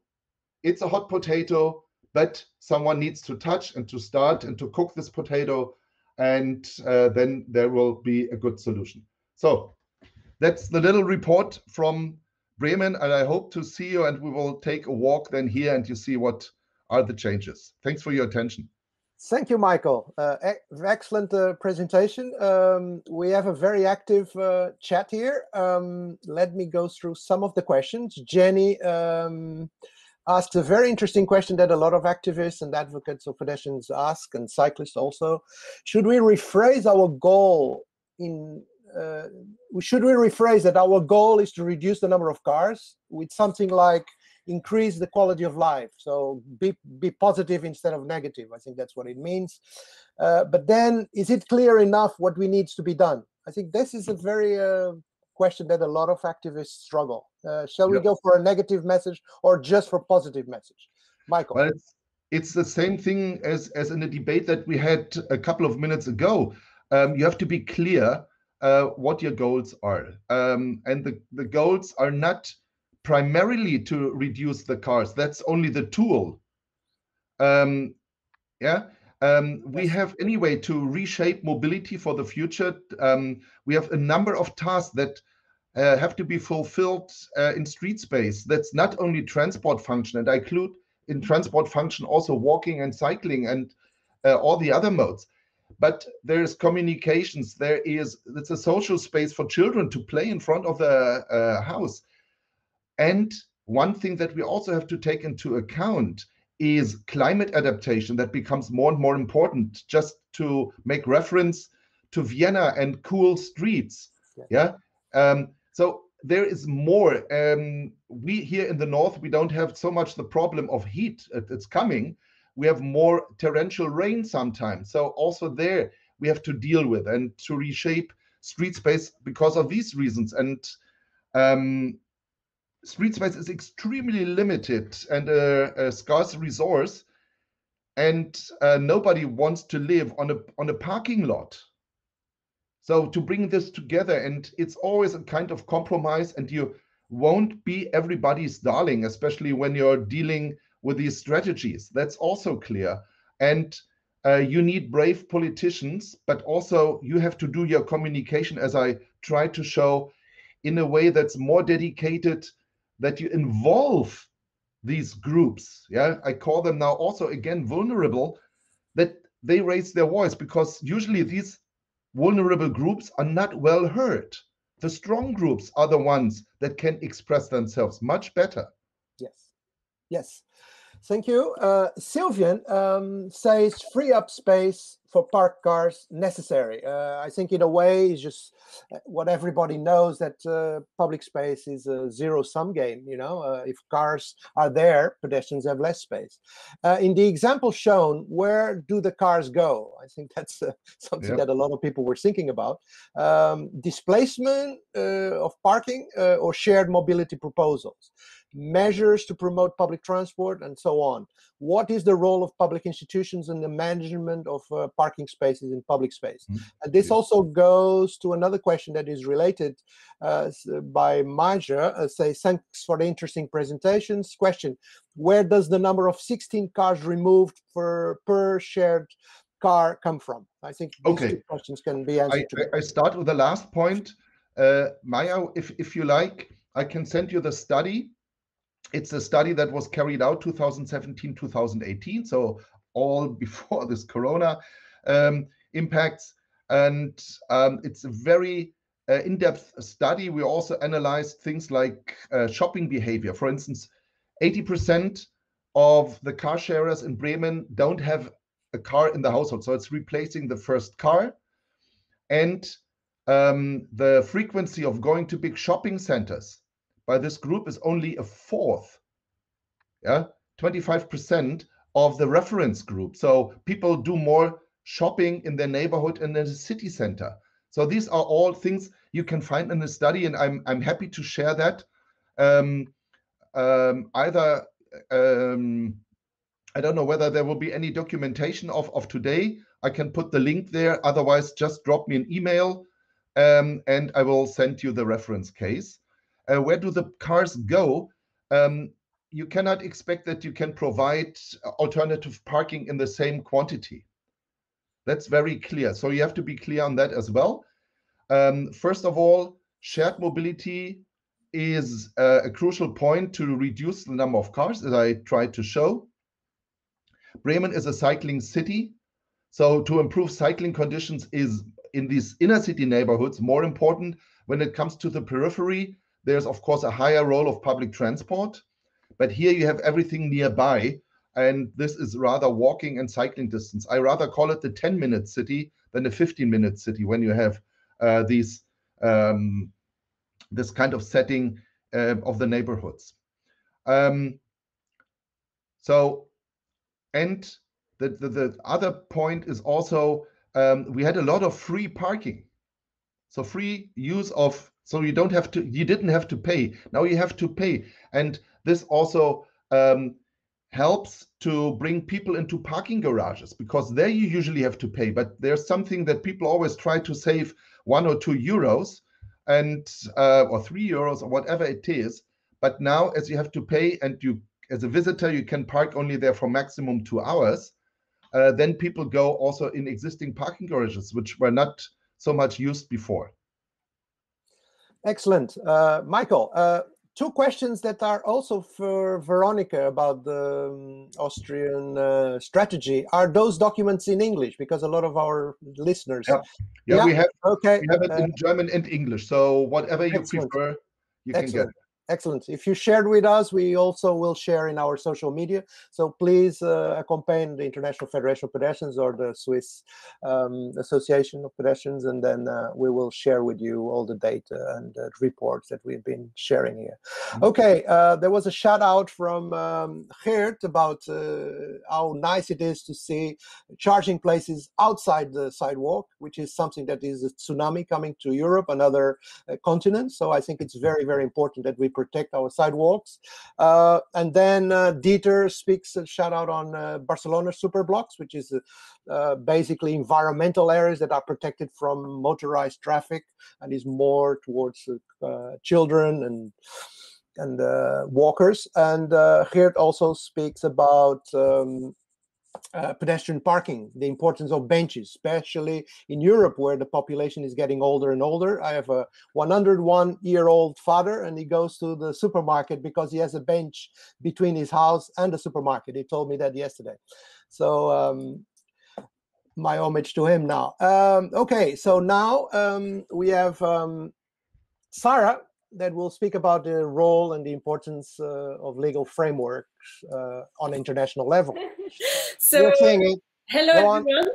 Speaker 5: It's a hot potato, but someone needs to touch and to start and to cook this potato, and uh, then there will be a good solution. So that's the little report from Bremen, and I hope to see you, and we will take a walk then here, and you see what are the changes. Thanks for your attention.
Speaker 2: Thank you, Michael. Uh, excellent uh, presentation. Um, we have a very active uh, chat here. Um, let me go through some of the questions. Jenny um, asks a very interesting question that a lot of activists and advocates of pedestrians ask, and cyclists also. Should we rephrase our goal in uh, should we rephrase that our goal is to reduce the number of cars with something like increase the quality of life. So be be positive instead of negative. I think that's what it means. Uh, but then, is it clear enough what we needs to be done? I think this is a very uh, question that a lot of activists struggle. Uh, shall we go for a negative message or just for positive message, Michael?
Speaker 5: Well, it's, it's the same thing as as in the debate that we had a couple of minutes ago. Um, you have to be clear uh, what your goals are, um, and the the goals are not primarily to reduce the cars. That's only the tool. Um, yeah. Um, we have anyway to reshape mobility for the future. Um, we have a number of tasks that uh, have to be fulfilled uh, in street space. That's not only transport function, and I include in transport function also walking and cycling and uh, all the other modes. But there's communications. There is it's a social space for children to play in front of the uh, house. And one thing that we also have to take into account is climate adaptation that becomes more and more important. Just to make reference to Vienna and cool streets. Yeah. Um, so there is more. Um, we here in the north, we don't have so much the problem of heat. It's coming. We have more torrential rain sometimes. So also there we have to deal with and to reshape street space because of these reasons. And um, street space is extremely limited and a, a scarce resource and uh, nobody wants to live on a on a parking lot so to bring this together and it's always a kind of compromise and you won't be everybody's darling especially when you're dealing with these strategies. That's also clear. And uh, you need brave politicians but also you have to do your communication as i try to show in a way that's more dedicated that you involve these groups, yeah, I call them now also again vulnerable, that they raise their voice because usually these vulnerable groups are not well heard. The strong groups are the ones that can express themselves much better.
Speaker 2: Yes. Yes. Thank you. Uh, Sylvian um, says free up space for parked cars necessary. Uh, I think in a way it's just uh, what everybody knows that uh, public space is a zero sum game. You know, uh, if cars are there, pedestrians have less space. Uh, in the example shown, where do the cars go? I think that's uh, something
Speaker 5: Yep.
Speaker 2: that a lot of people were thinking about. Um, displacement of parking or shared mobility proposals measures to promote public transport, and so on. What is the role of public institutions in the management of uh, parking spaces in public space?
Speaker 5: Mhm.
Speaker 2: And this
Speaker 5: Yes.
Speaker 2: also goes to another question that is related uh, by Maja. Uh, say, thanks for the interesting presentations. Question: Where does the number of 16 cars removed per per shared car come from? I think these
Speaker 5: Okay.
Speaker 2: two questions can be answered.
Speaker 5: I, I start with the last point. Uh, Maya, if, if you like, I can send you the study. It's a study that was carried out 2017, 2018, so all before this corona um, impacts. And um, it's a very uh, in-depth study. We also analyzed things like uh, shopping behavior. For instance, 80% of the car sharers in Bremen don't have a car in the household. So it's replacing the first car and um, the frequency of going to big shopping centers by this group is only a fourth yeah? 25% of the reference group. So people do more shopping in their neighborhood and in the city center. So these are all things you can find in the study and i'm i'm happy to share that. Um, um, either um, i don't know whether there will be any documentation of of today. I can put the link there. Otherwise, just drop me an email um, and I will send you the reference case. Uh, where do the cars go? Um, you cannot expect that you can provide alternative parking in the same quantity. That's very clear. So you have to be clear on that as well. Um, first of all, shared mobility is uh, a crucial point to reduce the number of cars, as I tried to show. Bremen is a cycling city. So to improve cycling conditions is in these inner city neighborhoods more important. When it comes to the periphery, there's of course a higher role of public transport, but here you have everything nearby, and this is rather walking and cycling distance. I rather call it the 10 minute city than the 15 minute city when you have uh, these um, this kind of setting uh, of the neighborhoods. Um, so, and the, the, the other point is also um, we had a lot of free parking. So free use of, so you don't have to, you didn't have to pay. Now you have to pay. And this also um, helps to bring people into parking garages because there you usually have to pay. But there's something that people always try to save one or two euros and uh, or three euros or whatever it is. But now as you have to pay and you as a visitor, you can park only there for maximum two hours uh, then people go also in existing parking garages, which were not so much used before.
Speaker 2: Excellent. Uh, Michael, uh, two questions that are also for Veronica about the um, Austrian uh, strategy. Are those documents in English? Because a lot of our listeners.
Speaker 5: Yeah. Yeah,
Speaker 2: Yeah,
Speaker 5: we have
Speaker 2: Okay.
Speaker 5: we have it
Speaker 2: uh,
Speaker 5: in German and English. So whatever you
Speaker 2: excellent.
Speaker 5: prefer, you can get it.
Speaker 2: Excellent. If you shared with us, we also will share in our social media. So please uh, accompany the International Federation of Pedestrians or the Swiss um, Association of Pedestrians, and then uh, we will share with you all the data and uh, reports that we've been sharing here.
Speaker 5: Mhm.
Speaker 2: Okay, uh, there was a shout out from um, Geert about uh, how nice it is to see charging places outside the sidewalk, which is something that is a tsunami coming to Europe and other uh, continents. So I think it's very, very important that we protect our sidewalks. Uh, and then uh, Dieter speaks a shout out on uh, Barcelona super blocks, which is uh, uh, basically environmental areas that are protected from motorized traffic and is more towards uh, uh, children and and uh, walkers. And uh, Geert also speaks about um, uh, pedestrian parking, the importance of benches, especially in Europe where the population is getting older and older. I have a 101 year old father and he goes to the supermarket because he has a bench between his house and the supermarket. He told me that yesterday. So, um, my homage to him now. Um, okay, so now um, we have um, Sarah that will speak about the role and the importance uh, of legal frameworks uh, on international level.
Speaker 6: so, hello everyone.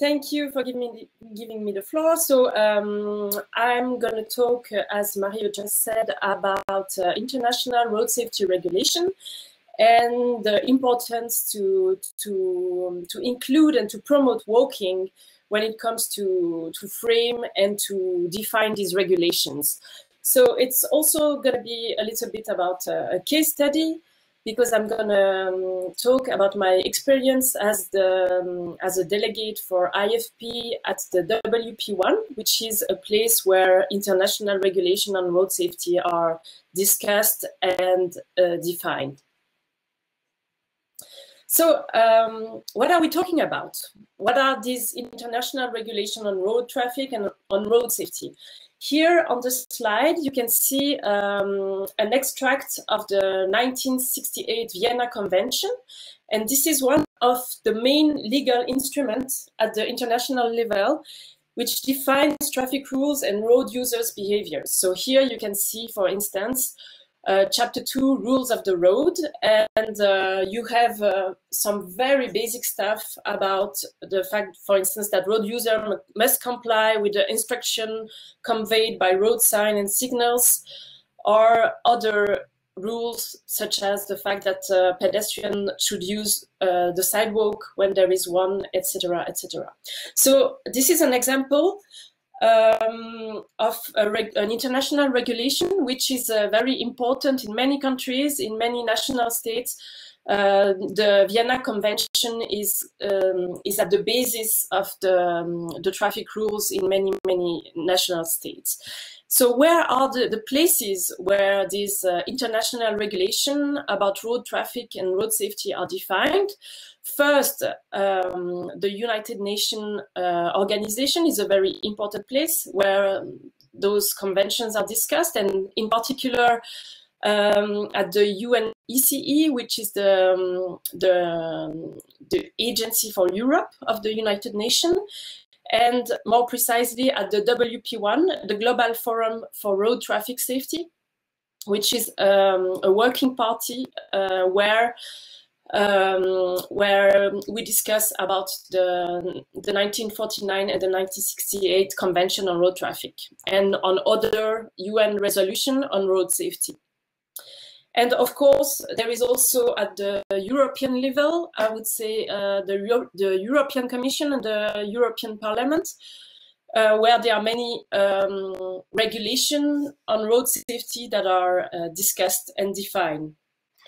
Speaker 6: Thank you for giving me the, giving me the floor. So um, I'm going to talk, uh, as Mario just said, about uh, international road safety regulation and the importance to to um, to include and to promote walking when it comes to, to frame and to define these regulations. So it's also going to be a little bit about a, a case study because I'm going to um, talk about my experience as the um, as a delegate for IFP at the WP1, which is a place where international regulation on road safety are discussed and uh, defined. So um, what are we talking about? What are these international regulation on road traffic and on road safety? Here on the slide, you can see um, an extract of the 1968 Vienna Convention. And this is one of the main legal instruments at the international level which defines traffic rules and road users' behaviors. So here you can see, for instance, uh, chapter 2 rules of the road and uh, you have uh, some very basic stuff about the fact for instance that road user must comply with the instruction conveyed by road sign and signals or other rules such as the fact that uh, pedestrian should use uh, the sidewalk when there is one etc etc so this is an example um, of an international regulation, which is uh, very important in many countries, in many national states. Uh, the Vienna Convention is um, is at the basis of the um, the traffic rules in many many national states. So where are the, the places where these uh, international regulation about road traffic and road safety are defined? First, um, the United Nations uh, organization is a very important place where those conventions are discussed, and in particular, um, at the UNECE, which is the, um, the, the agency for Europe of the United Nations, and more precisely at the WP1, the Global Forum for Road Traffic Safety, which is um, a working party uh, where um, where we discuss about the, the 1949 and the 1968 Convention on Road Traffic and on other UN resolution on road safety. And of course, there is also at the European level, I would say uh, the, Euro the European Commission and the European Parliament, uh, where there are many um, regulations on road safety that are uh, discussed and defined.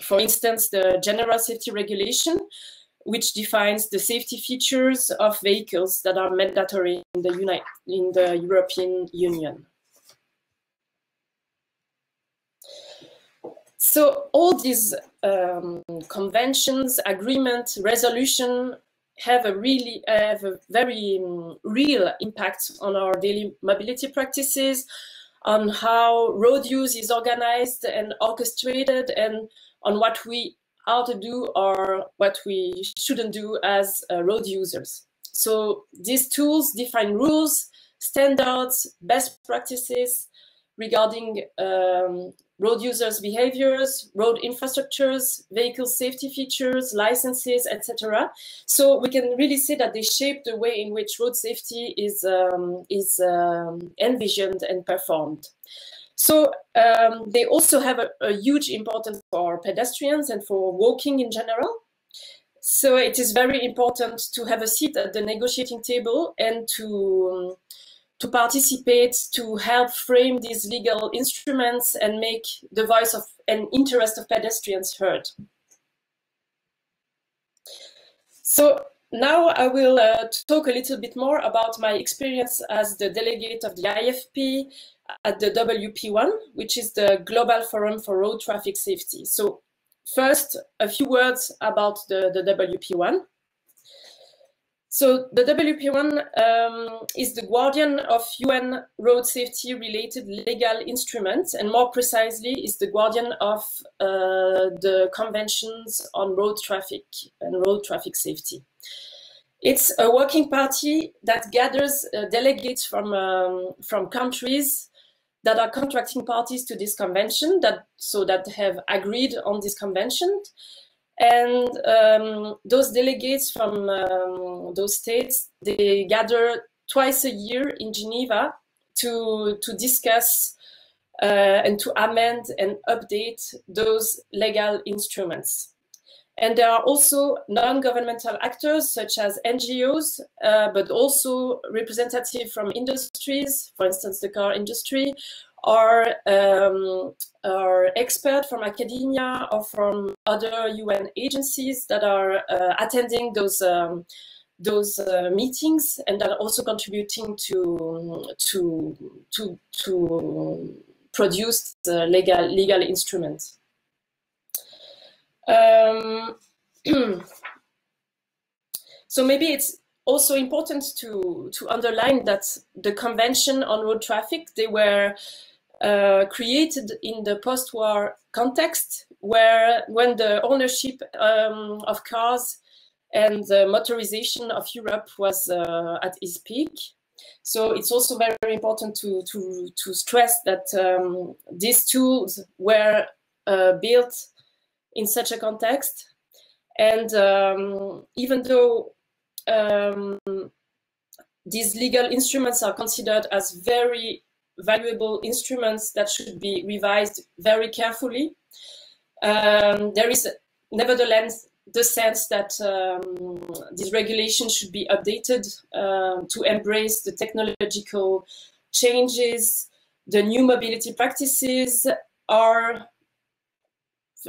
Speaker 6: For instance, the General Safety Regulation, which defines the safety features of vehicles that are mandatory in the, Uni in the European Union. So all these um, conventions, agreement, resolution have a really have a very um, real impact on our daily mobility practices, on how road use is organized and orchestrated, and on what we are to do or what we shouldn't do as uh, road users. So these tools define rules, standards, best practices regarding um, road users' behaviors, road infrastructures, vehicle safety features, licenses, etc. So we can really see that they shape the way in which road safety is, um, is um, envisioned and performed. So um, they also have a, a huge importance for pedestrians and for walking in general. So it is very important to have a seat at the negotiating table and to um, to participate, to help frame these legal instruments and make the voice of and interest of pedestrians heard. So now I will uh, talk a little bit more about my experience as the delegate of the IFP at the WP1, which is the Global Forum for Road Traffic Safety. So first, a few words about the, the WP1. So the WP1 um, is the guardian of UN road safety related legal instruments, and more precisely is the guardian of uh, the conventions on road traffic and road traffic safety. It's a working party that gathers uh, delegates from, um, from countries that are contracting parties to this convention, that so that have agreed on this convention, and um, those delegates from um, those states, they gather twice a year in Geneva to, to discuss uh, and to amend and update those legal instruments. And there are also non-governmental actors such as NGOs, uh, but also representatives from industries, for instance, the car industry, or, um, experts from academia or from other UN agencies that are uh, attending those um, those uh, meetings and that are also contributing to to to to produce the legal legal instruments. Um, so maybe it's also important to to underline that the convention on road traffic they were uh, created in the post-war context where when the ownership um, of cars and the motorization of Europe was uh, at its peak. So it's also very, important to, to, to stress that um, these tools were uh, built in such a context. And um, even though um, these legal instruments are considered as very valuable instruments that should be revised very carefully. Um, there is nevertheless the sense that um, these regulations should be updated uh, to embrace the technological changes, the new mobility practices are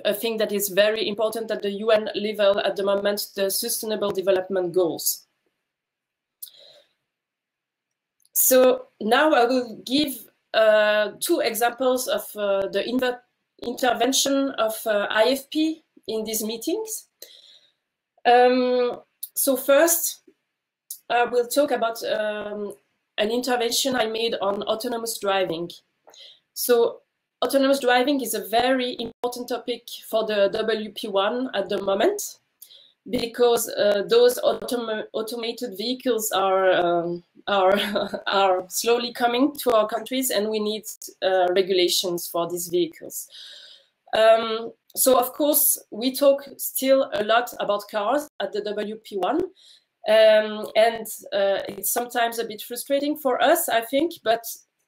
Speaker 6: a thing that is very important at the UN level at the moment, the Sustainable Development Goals. So now I will give uh, two examples of uh, the intervention of uh, IFP in these meetings. Um, so first, I will talk about um, an intervention I made on autonomous driving. So autonomous driving is a very important topic for the WP1 at the moment because uh, those autom automated vehicles are um, are are slowly coming to our countries, and we need uh, regulations for these vehicles. Um, so, of course, we talk still a lot about cars at the WP1, um, and uh, it's sometimes a bit frustrating for us, I think, but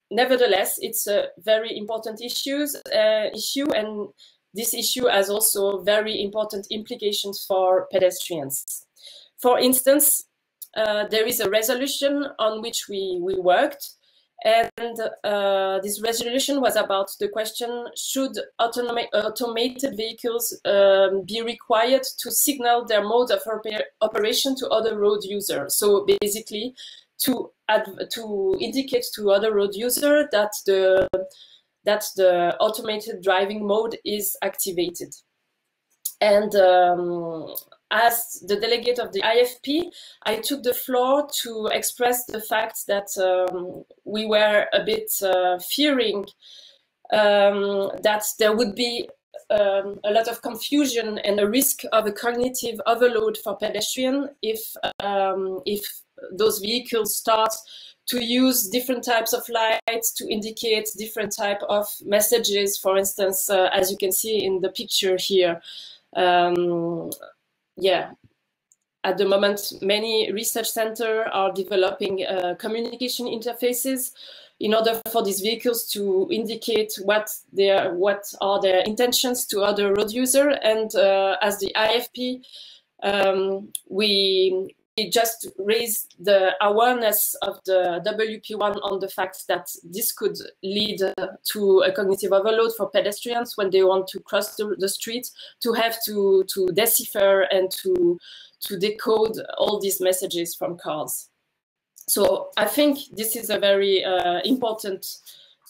Speaker 6: nevertheless, it's a very important issues, uh, issue, and this issue has also very important implications for pedestrians. For instance, uh, there is a resolution on which we, we worked, and uh, this resolution was about the question, should automated vehicles um, be required to signal their mode of oper operation to other road users? So basically, to, to indicate to other road users that the that the automated driving mode is activated. And um, as the delegate of the IFP, I took the floor to express the fact that um, we were a bit uh, fearing um, that there would be um, a lot of confusion and a risk of a cognitive overload for pedestrians if um, if those vehicles start to use different types of lights to indicate different type of messages. For instance, uh, as you can see in the picture here, um, yeah, at the moment, many research centers are developing uh, communication interfaces in order for these vehicles to indicate what their what are their intentions to other road user. And uh, as the IFP, um, we we just raised the awareness of the WP1 on the fact that this could lead to a cognitive overload for pedestrians when they want to cross the, the street, to have to, to decipher and to, to decode all these messages from cars. So I think this is a very uh, important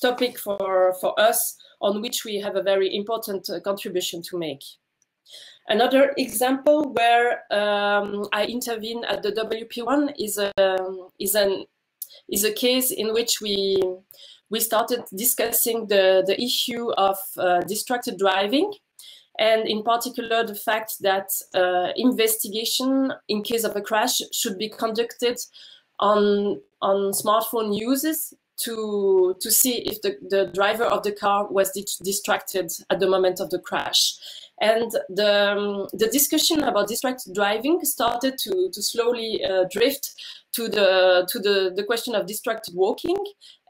Speaker 6: topic for, for us on which we have a very important uh, contribution to make. Another example where um, I intervene at the WP1 is a is an is a case in which we we started discussing the the issue of uh, distracted driving, and in particular the fact that uh, investigation in case of a crash should be conducted on on smartphone uses to to see if the, the driver of the car was distracted at the moment of the crash. And the, um, the discussion about distracted driving started to, to slowly uh, drift to the to the, the question of distracted walking.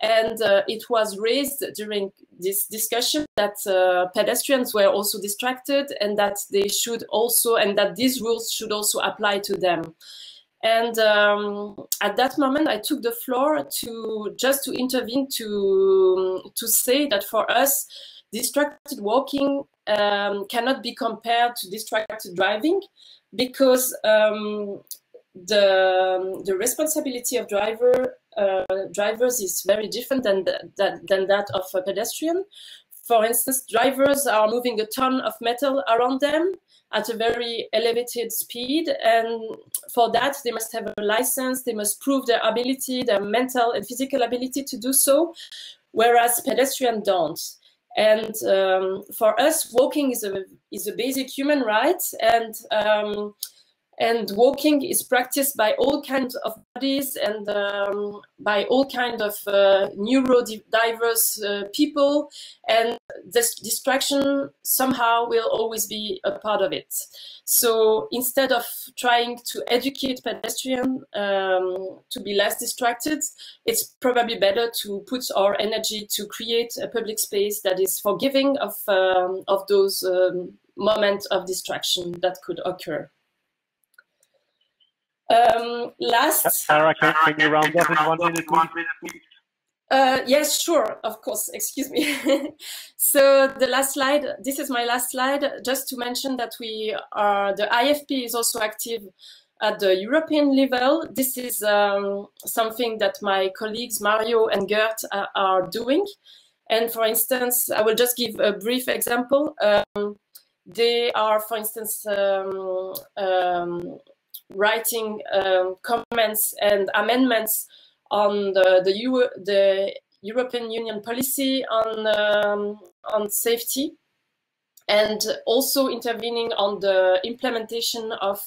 Speaker 6: And uh, it was raised during this discussion that uh, pedestrians were also distracted and that they should also and that these rules should also apply to them. And um, at that moment, I took the floor to just to intervene to to say that for us, distracted walking um, cannot be compared to distracted driving because um, the the responsibility of driver uh, drivers is very different than that than that of a pedestrian. For instance, drivers are moving a ton of metal around them at a very elevated speed, and for that they must have a license. They must prove their ability, their mental and physical ability to do so, whereas pedestrians don't. And um, for us, walking is a is a basic human right, and um, and walking is practiced by all kinds of bodies and um, by all kinds of uh, neurodiverse uh, people. And this distraction somehow will always be a part of it. So instead of trying to educate pedestrians um, to be less distracted it's probably better to put our energy to create a public space that is forgiving of um, of those um, moments of distraction that could occur um, last.
Speaker 4: Sarah, can, can you round up in one minute, please?
Speaker 6: Uh, yes, sure, of course, excuse me. so the last slide, this is my last slide, just to mention that we are, the IFP is also active at the European level. This is um, something that my colleagues Mario and Geert are, are, doing. And for instance, I will just give a brief example. Um, they are, for instance, um, um writing um, comments and amendments on the the, the European Union policy on um, on safety, and also intervening on the implementation of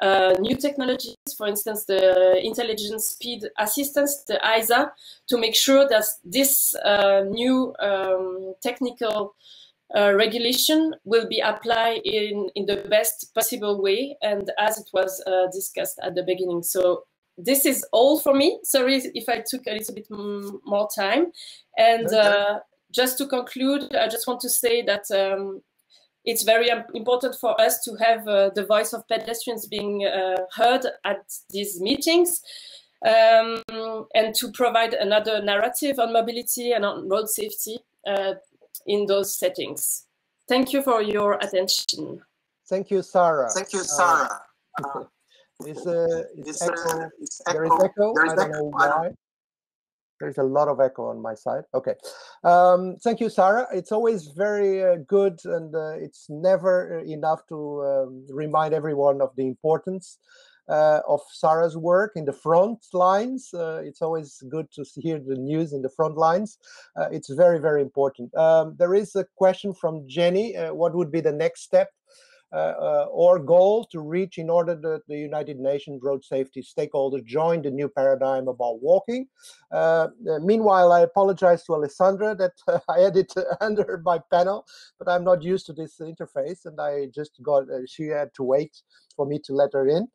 Speaker 6: uh, new technologies, for instance, the Intelligent Speed Assistance, the ISA, to make sure that this uh, new um, technical uh, regulation will be applied in, in the best possible way and as it was uh, discussed at the beginning. So this is all for me. Sorry if I took a little bit more time. And uh, just to conclude, I just want to say that um, it's very important for us to have uh, the voice of pedestrians being uh, heard at these meetings. Um, and to provide another narrative on mobility and on road safety uh, in those settings. Thank you for your attention.
Speaker 2: Thank you, Sarah.
Speaker 7: Thank you, Sarah.
Speaker 2: Uh, it's, uh, it's, echo. There is echo. I don't know why. There's a lot of echo on my side. Okay. Um, thank you, Sarah. It's always very uh, good and uh, it's never enough to um, remind everyone of the importance uh, of Sarah's work in the front lines. Uh, it's always good to hear the news in the front lines. Uh, it's very, very important. Um, there is a question from Jenny. Uh, what would be the next step uh, uh, or goal to reach in order that the United Nations road safety stakeholders join the new paradigm about walking? meanwhile, I apologize to Alessandra that I it under my panel, but I'm not used to this interface and I just got, she had to wait for me to let her in.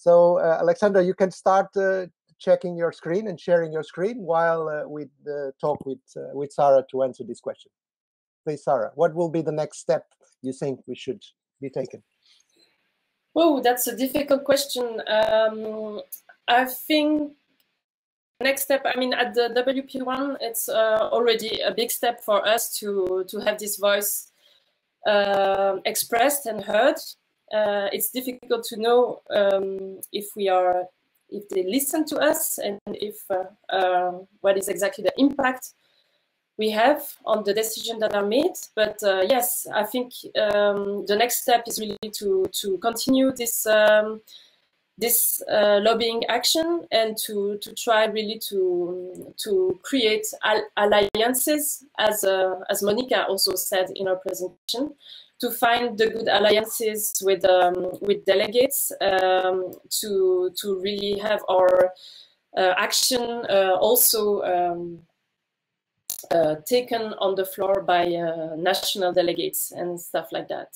Speaker 2: So, uh, you can start uh, checking your screen and sharing your screen while uh, we uh, talk with uh, with Sarah to answer this question. Please, Sarah, what will be the next step you think we should be taken?
Speaker 6: Oh, that's a difficult question. Um, I think next step. I mean, at the WP1, it's uh, already a big step for us to to have this voice expressed and heard uh, it's difficult to know um, if we are if they listen to us and if uh, uh, what is exactly the impact we have on the decision that are made. But uh, yes, I think um, the next step is really to to continue this um, this uh, lobbying action and to to try really to to create al alliances, as uh, as Monika also said in her presentation, to find the good alliances with um, with delegates um, to to really have our uh, action uh, also um, uh, taken on the floor by uh, national delegates and stuff like that.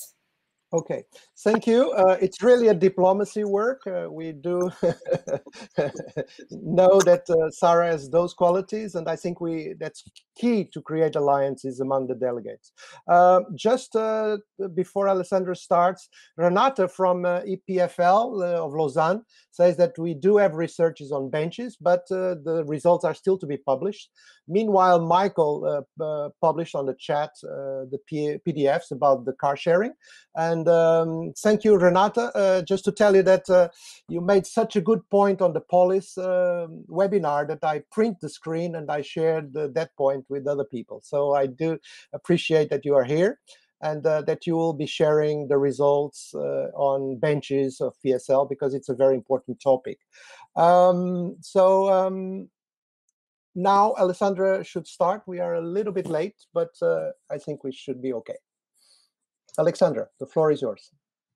Speaker 2: Okay, thank you. Uh, it's really a diplomacy work. Uh, we do know that uh, Sarah has those qualities, and I think we that's key to create alliances among the delegates. Uh, just uh, before Alessandra starts, Renata from uh, EPFL of Lausanne says that we do have researches on benches, but the results are still to be published. Meanwhile, Michael published on the chat the PDFs about the car sharing, and and um, thank you, Renata. Uh, just to tell you that uh, you made such a good point on the Polis uh, webinar that I print the screen and I shared that point with other people. So I do appreciate that you are here and uh, that you will be sharing the results uh, on benches of EPFL because it's a very important topic. Um, so um, now Alessandra should start. We are a little bit late, but uh, I think we should be okay. Alexandra, the floor is yours.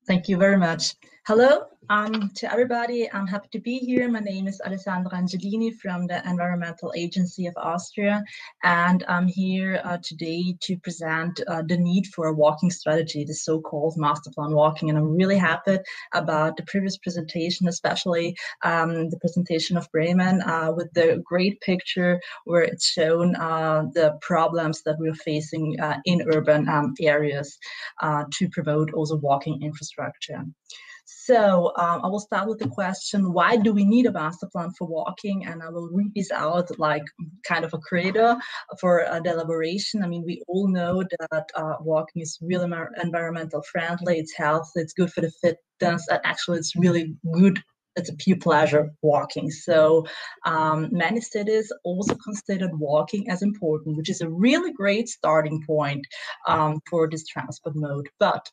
Speaker 7: Thank you very much. Hello um, to everybody. I'm happy to be here. My name is Alessandra Angelini from the Environmental Agency of Austria, and I'm here uh, today to present uh, the need for a walking strategy, the so-called master plan walking. And I'm really happy about the previous presentation, especially um, the presentation of Bremen uh, with the great picture where it's shown uh, the problems that we're facing uh, in urban um, areas uh, to promote also walking infrastructure. So um, I will start with the question, why do we need a master plan for walking? And I will read this out like kind of a creator for uh, the elaboration. I mean, we all know that uh, walking is really environmental friendly, it's healthy, it's good for the fitness, and actually it's really good it's a pure pleasure walking. So um, many cities also considered walking as important, which is a really great starting point um, for this transport mode. But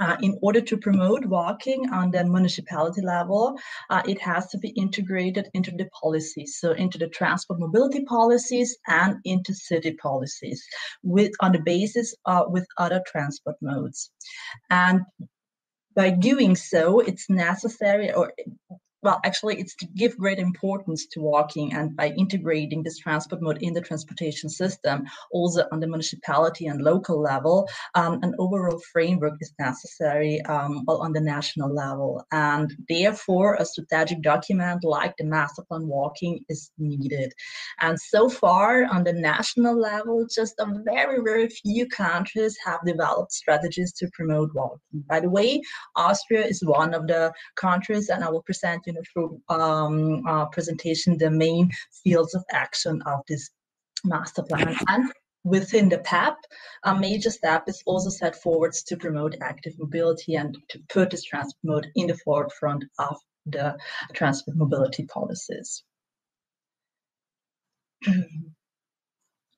Speaker 7: uh, in order to promote walking on the municipality level, uh, it has to be integrated into the policies, so into the transport mobility policies and into city policies, with on the basis uh, with other transport modes. And by doing so, it's necessary or well, actually, it's to give great importance to walking and by integrating this transport mode in the transportation system, also on the municipality and local level, um, an overall framework is necessary um, on the national level. And therefore, a strategic document like the Master Plan Walking is needed. And so far, on the national level, just a very, very few countries have developed strategies to promote walking. By the way, Austria is one of the countries, and I will present you you know, through um, presentation the main fields of action of this master plan. And within the PAP, a major step is also set forwards to promote active mobility and to put this transport mode in the forefront of the transport mobility policies.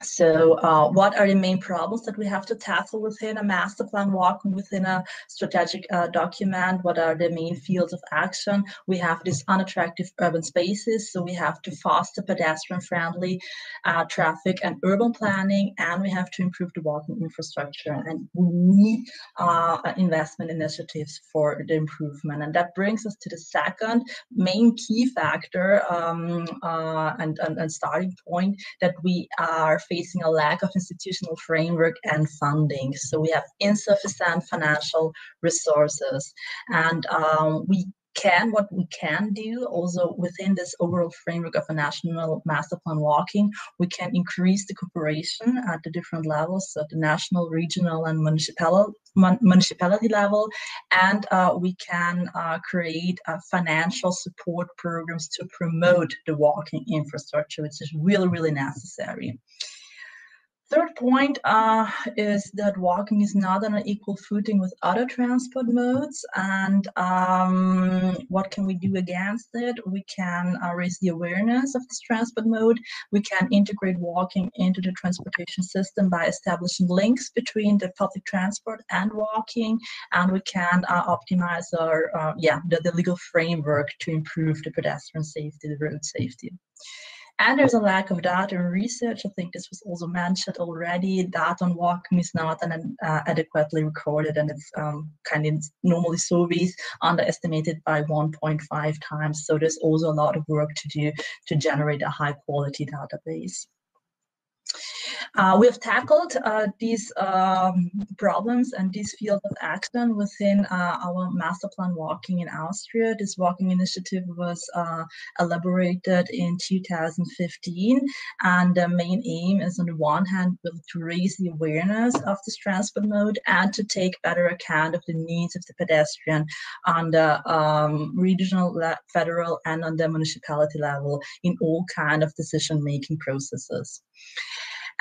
Speaker 7: So uh, what are the main problems that we have to tackle within a master plan walk within a strategic uh, document? What are the main fields of action? We have these unattractive urban spaces, so we have to foster pedestrian-friendly uh, traffic and urban planning, and we have to improve the walking infrastructure. And we need uh, investment initiatives for the improvement. And that brings us to the second main key factor um, uh, and, and, and starting point that we are facing a lack of institutional framework and funding. So we have insufficient financial resources. And um, we can what we can do also within this overall framework of a national master plan walking we can increase the cooperation at the different levels at the national regional and municipal municipality level and uh, we can uh, create uh, financial support programs to promote the walking infrastructure which is really really necessary Third point uh, is that walking is not on an equal footing with other transport modes. And um, what can we do against it? We can uh, raise the awareness of this transport mode. We can integrate walking into the transportation system by establishing links between the public transport and walking. And we can uh, optimize our, uh, yeah, the, the legal framework to improve the pedestrian safety, the road safety. And there's a lack of data and research. I think this was also mentioned already. Data on walking is not an, uh, adequately recorded, and it's um, kind of normally surveys underestimated by 1.5 times. So there's also a lot of work to do to generate a high quality database. Uh, we have tackled uh, these um, problems and these fields of action within uh, our master plan walking in Austria. This walking initiative was uh, elaborated in 2015 and the main aim is on the one hand to raise the awareness of this transport mode and to take better account of the needs of the pedestrian on the um, regional, federal and on the municipality level in all kind of decision making processes.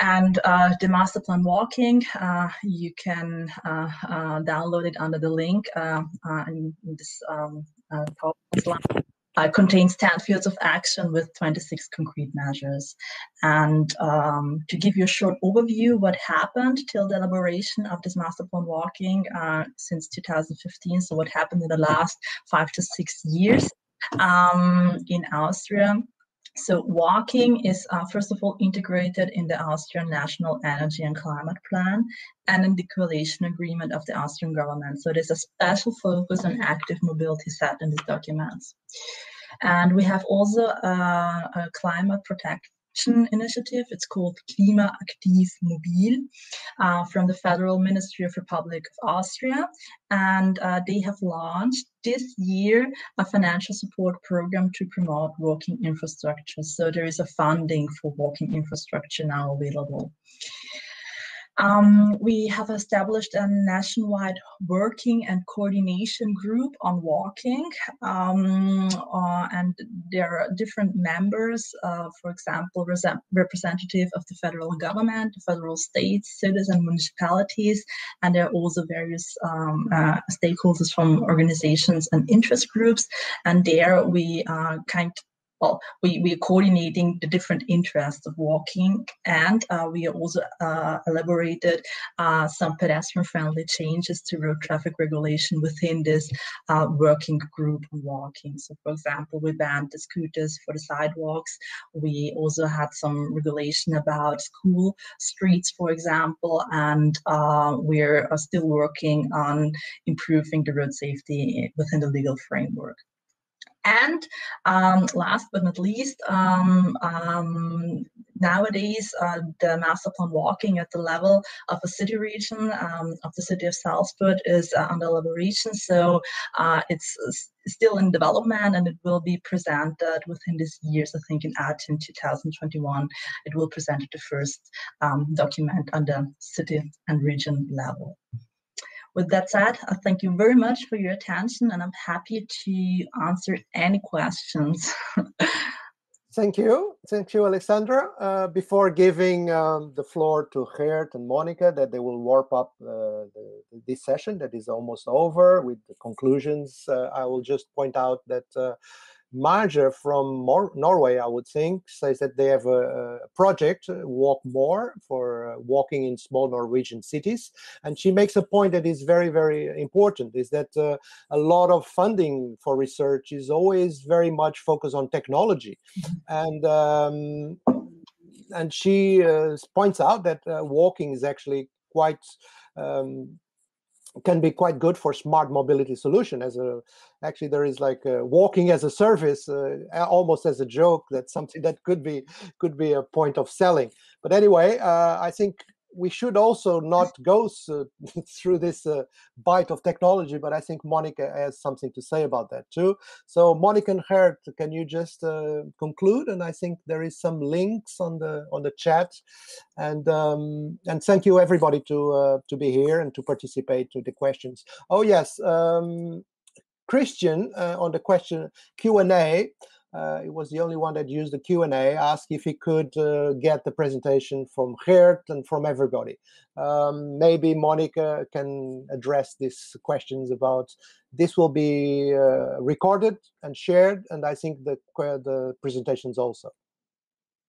Speaker 7: And uh, the master plan walking, uh, you can uh, uh download it under the link in, this um, slide. Uh, contains 10 fields of action with 26 concrete measures. And um, to give you a short overview, what happened till the elaboration of this master plan walking uh, since 2015, so what happened in the last five to six years um, in Austria. So walking is, uh, first of all, integrated in the Austrian National Energy and Climate Plan and in the coalition agreement of the Austrian government. So there's a special focus on active mobility set in these documents. And we have also uh, a climate protect action initiative. It's called Klima Aktiv Mobil uh, from the Federal Ministry of Republic of Austria. And uh, they have launched this year a financial support program to promote walking infrastructure. So there is a funding for walking infrastructure now available. Um, we have established a nationwide working and coordination group on walking, um, uh, and there are different members, uh, for example, representative of the federal government, federal states, cities, and municipalities, and there are also various um, uh, stakeholders from organizations and interest groups, and there we uh, kind well, we, we are coordinating the different interests of walking and uh, we also uh, elaborated uh, some pedestrian friendly changes to road traffic regulation within this uh, working group on walking. So for example, we banned the scooters for the sidewalks. We also had some regulation about school streets, for example, and uh, we're still working on improving the road safety within the legal framework. And um, last but not least, um, um, nowadays uh, the master plan walking at the level of a city region um, of the city of Salzburg is uh, under elaboration. So uh, it's still in development and it will be presented within this year. I think in autumn 2021, it will present the first um, document the city and region level. With that said, I thank you very much for your attention and I'm happy to answer any questions.
Speaker 2: Thank you. Thank you, Alexandra. Uh, before giving um, the floor to Geert and Monika, that they will warp up uh, the, this session that is almost over with the conclusions, uh, I will just point out that uh, Marge from Mor Norway, I would think, says that they have a, a project, uh, Walk More, for uh, walking in small Norwegian cities. And she makes a point that is very, very important, is that uh, a lot of funding for research is always very much focused on technology. Mm-hmm. And um, and she uh, points out that uh, walking is actually quite um, can be quite good for smart mobility solution as a actually there is like walking as a service uh, almost as a joke that's something that could be could be a point of selling. But anyway uh, i think we should also not go so, through this uh, bite of technology, but I think Monika has something to say about that too. So Monika and Geert, can you just uh, conclude? And I think there is some links on the on the chat, and um, and thank you everybody to uh, to be here and to participate to the questions. Oh yes, um, Christian uh, on the question Q and A. uh, he was the only one that used the Q&A, asked if he could uh, get the presentation from Geert and from everybody. Um, maybe Monika can address these questions about this will be uh, recorded and shared, and I think the, the presentations also.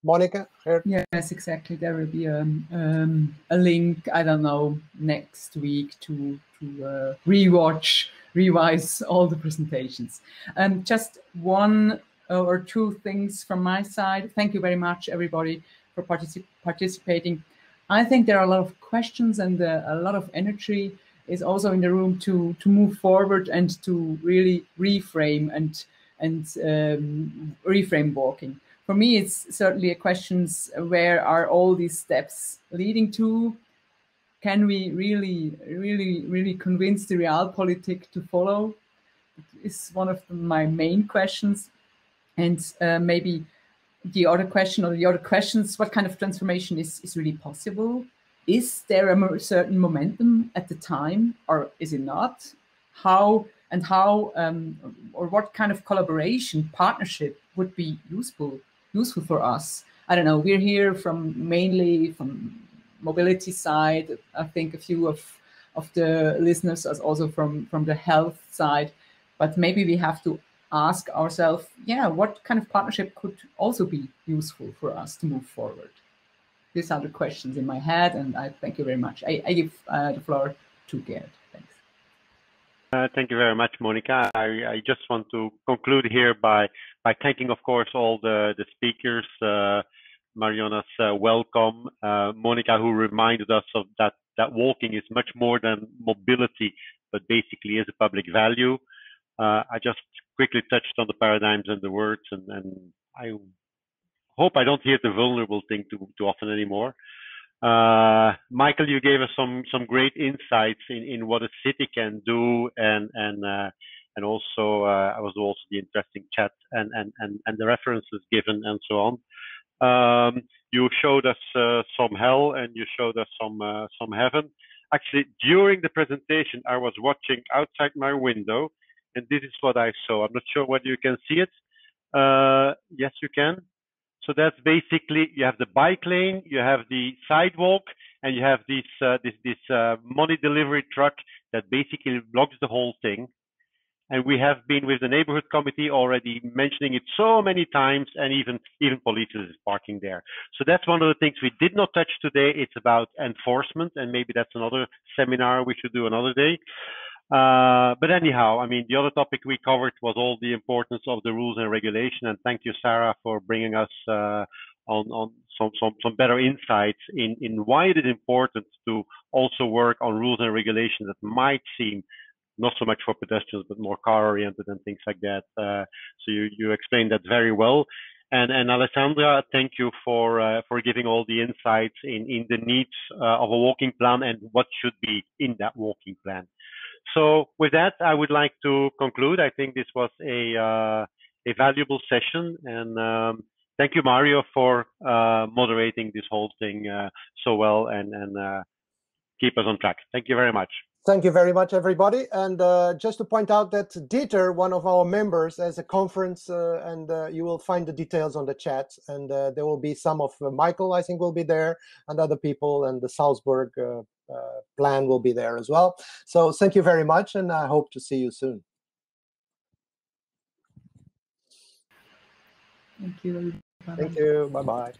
Speaker 2: Monika? Geert?
Speaker 3: Yes, exactly. There will be a, um, a link, I don't know, next week to, to uh, rewatch, revise all the presentations. Um, just one or two things from my side. Thank you very much, everybody, for particip participating. I think there are a lot of questions and uh, a lot of energy is also in the room to to move forward and to really reframe and and um, reframe walking. For me, it's certainly a questions where are all these steps leading to? Can we really, really, really convince the realpolitik to follow? Is one of my main questions. And uh, maybe the other question or the other questions, what kind of transformation is, is really possible? Is there a certain momentum at the time or is it not? How and how um, or what kind of collaboration, partnership would be useful useful for us? I don't know. We're here from mainly from mobility side. I think a few of of the listeners are also from from the health side, but maybe we have to ask ourselves, yeah, what kind of partnership could also be useful for us to move forward? These are the questions in my head, and I thank you very much. I, I give uh, the floor to Geert. Thanks.
Speaker 4: Uh, thank you very much, Monika. I, I, just want to conclude here by by thanking, of course, all the the speakers. Uh, Marionna's uh, welcome, uh, Monika, who reminded us of that that walking is much more than mobility, but basically is a public value. Uh, I just quickly touched on the paradigms and the words, and, and I hope I don't hear the vulnerable thing too, too often anymore. Uh, Michael, you gave us some some great insights in, in what a city can do, and and uh, and also uh, I was also the interesting chat and, and and and the references given and so on. Um, you showed us uh, some hell and you showed us some uh, some heaven. Actually, during the presentation, I was watching outside my window and this is what I saw. I'm not sure whether you can see it. Uh, yes, you can. So that's basically you have the bike lane, you have the sidewalk, and you have this uh, this this uh, money delivery truck that basically blocks the whole thing. And we have been with the neighborhood committee already mentioning it so many times, and even even police is parking there. So that's one of the things we did not touch today. It's about enforcement, and maybe that's another seminar we should do another day. Uh, but anyhow, I mean, the other topic we covered was all the importance of the rules and regulation. And thank you, Sarah, for bringing us uh, on, on some, some, some better insights in, in why it is important to also work on rules and regulations that might seem not so much for pedestrians, but more car oriented and things like that. Uh, so you, you explained that very well. And, and Alessandra, thank you for uh, for giving all the insights in, in the needs uh, of a walking plan and what should be in that walking plan. So with that, I would like to conclude. I think this was a uh, a valuable session, and um, thank you, Mario, for uh, moderating this whole thing uh, so well and and uh, keep us on track. Thank you very much.
Speaker 2: Thank you very much, everybody. And uh, just to point out that Dieter, one of our members, has a conference, uh, and you will find the details on the chat. And there will be some of Michael, I think, will be there, and other people, and the Salzburg Uh, plan will be there as well. So thank you very much, and I hope to see you soon.
Speaker 3: Thank you.
Speaker 2: Thank you. Bye bye.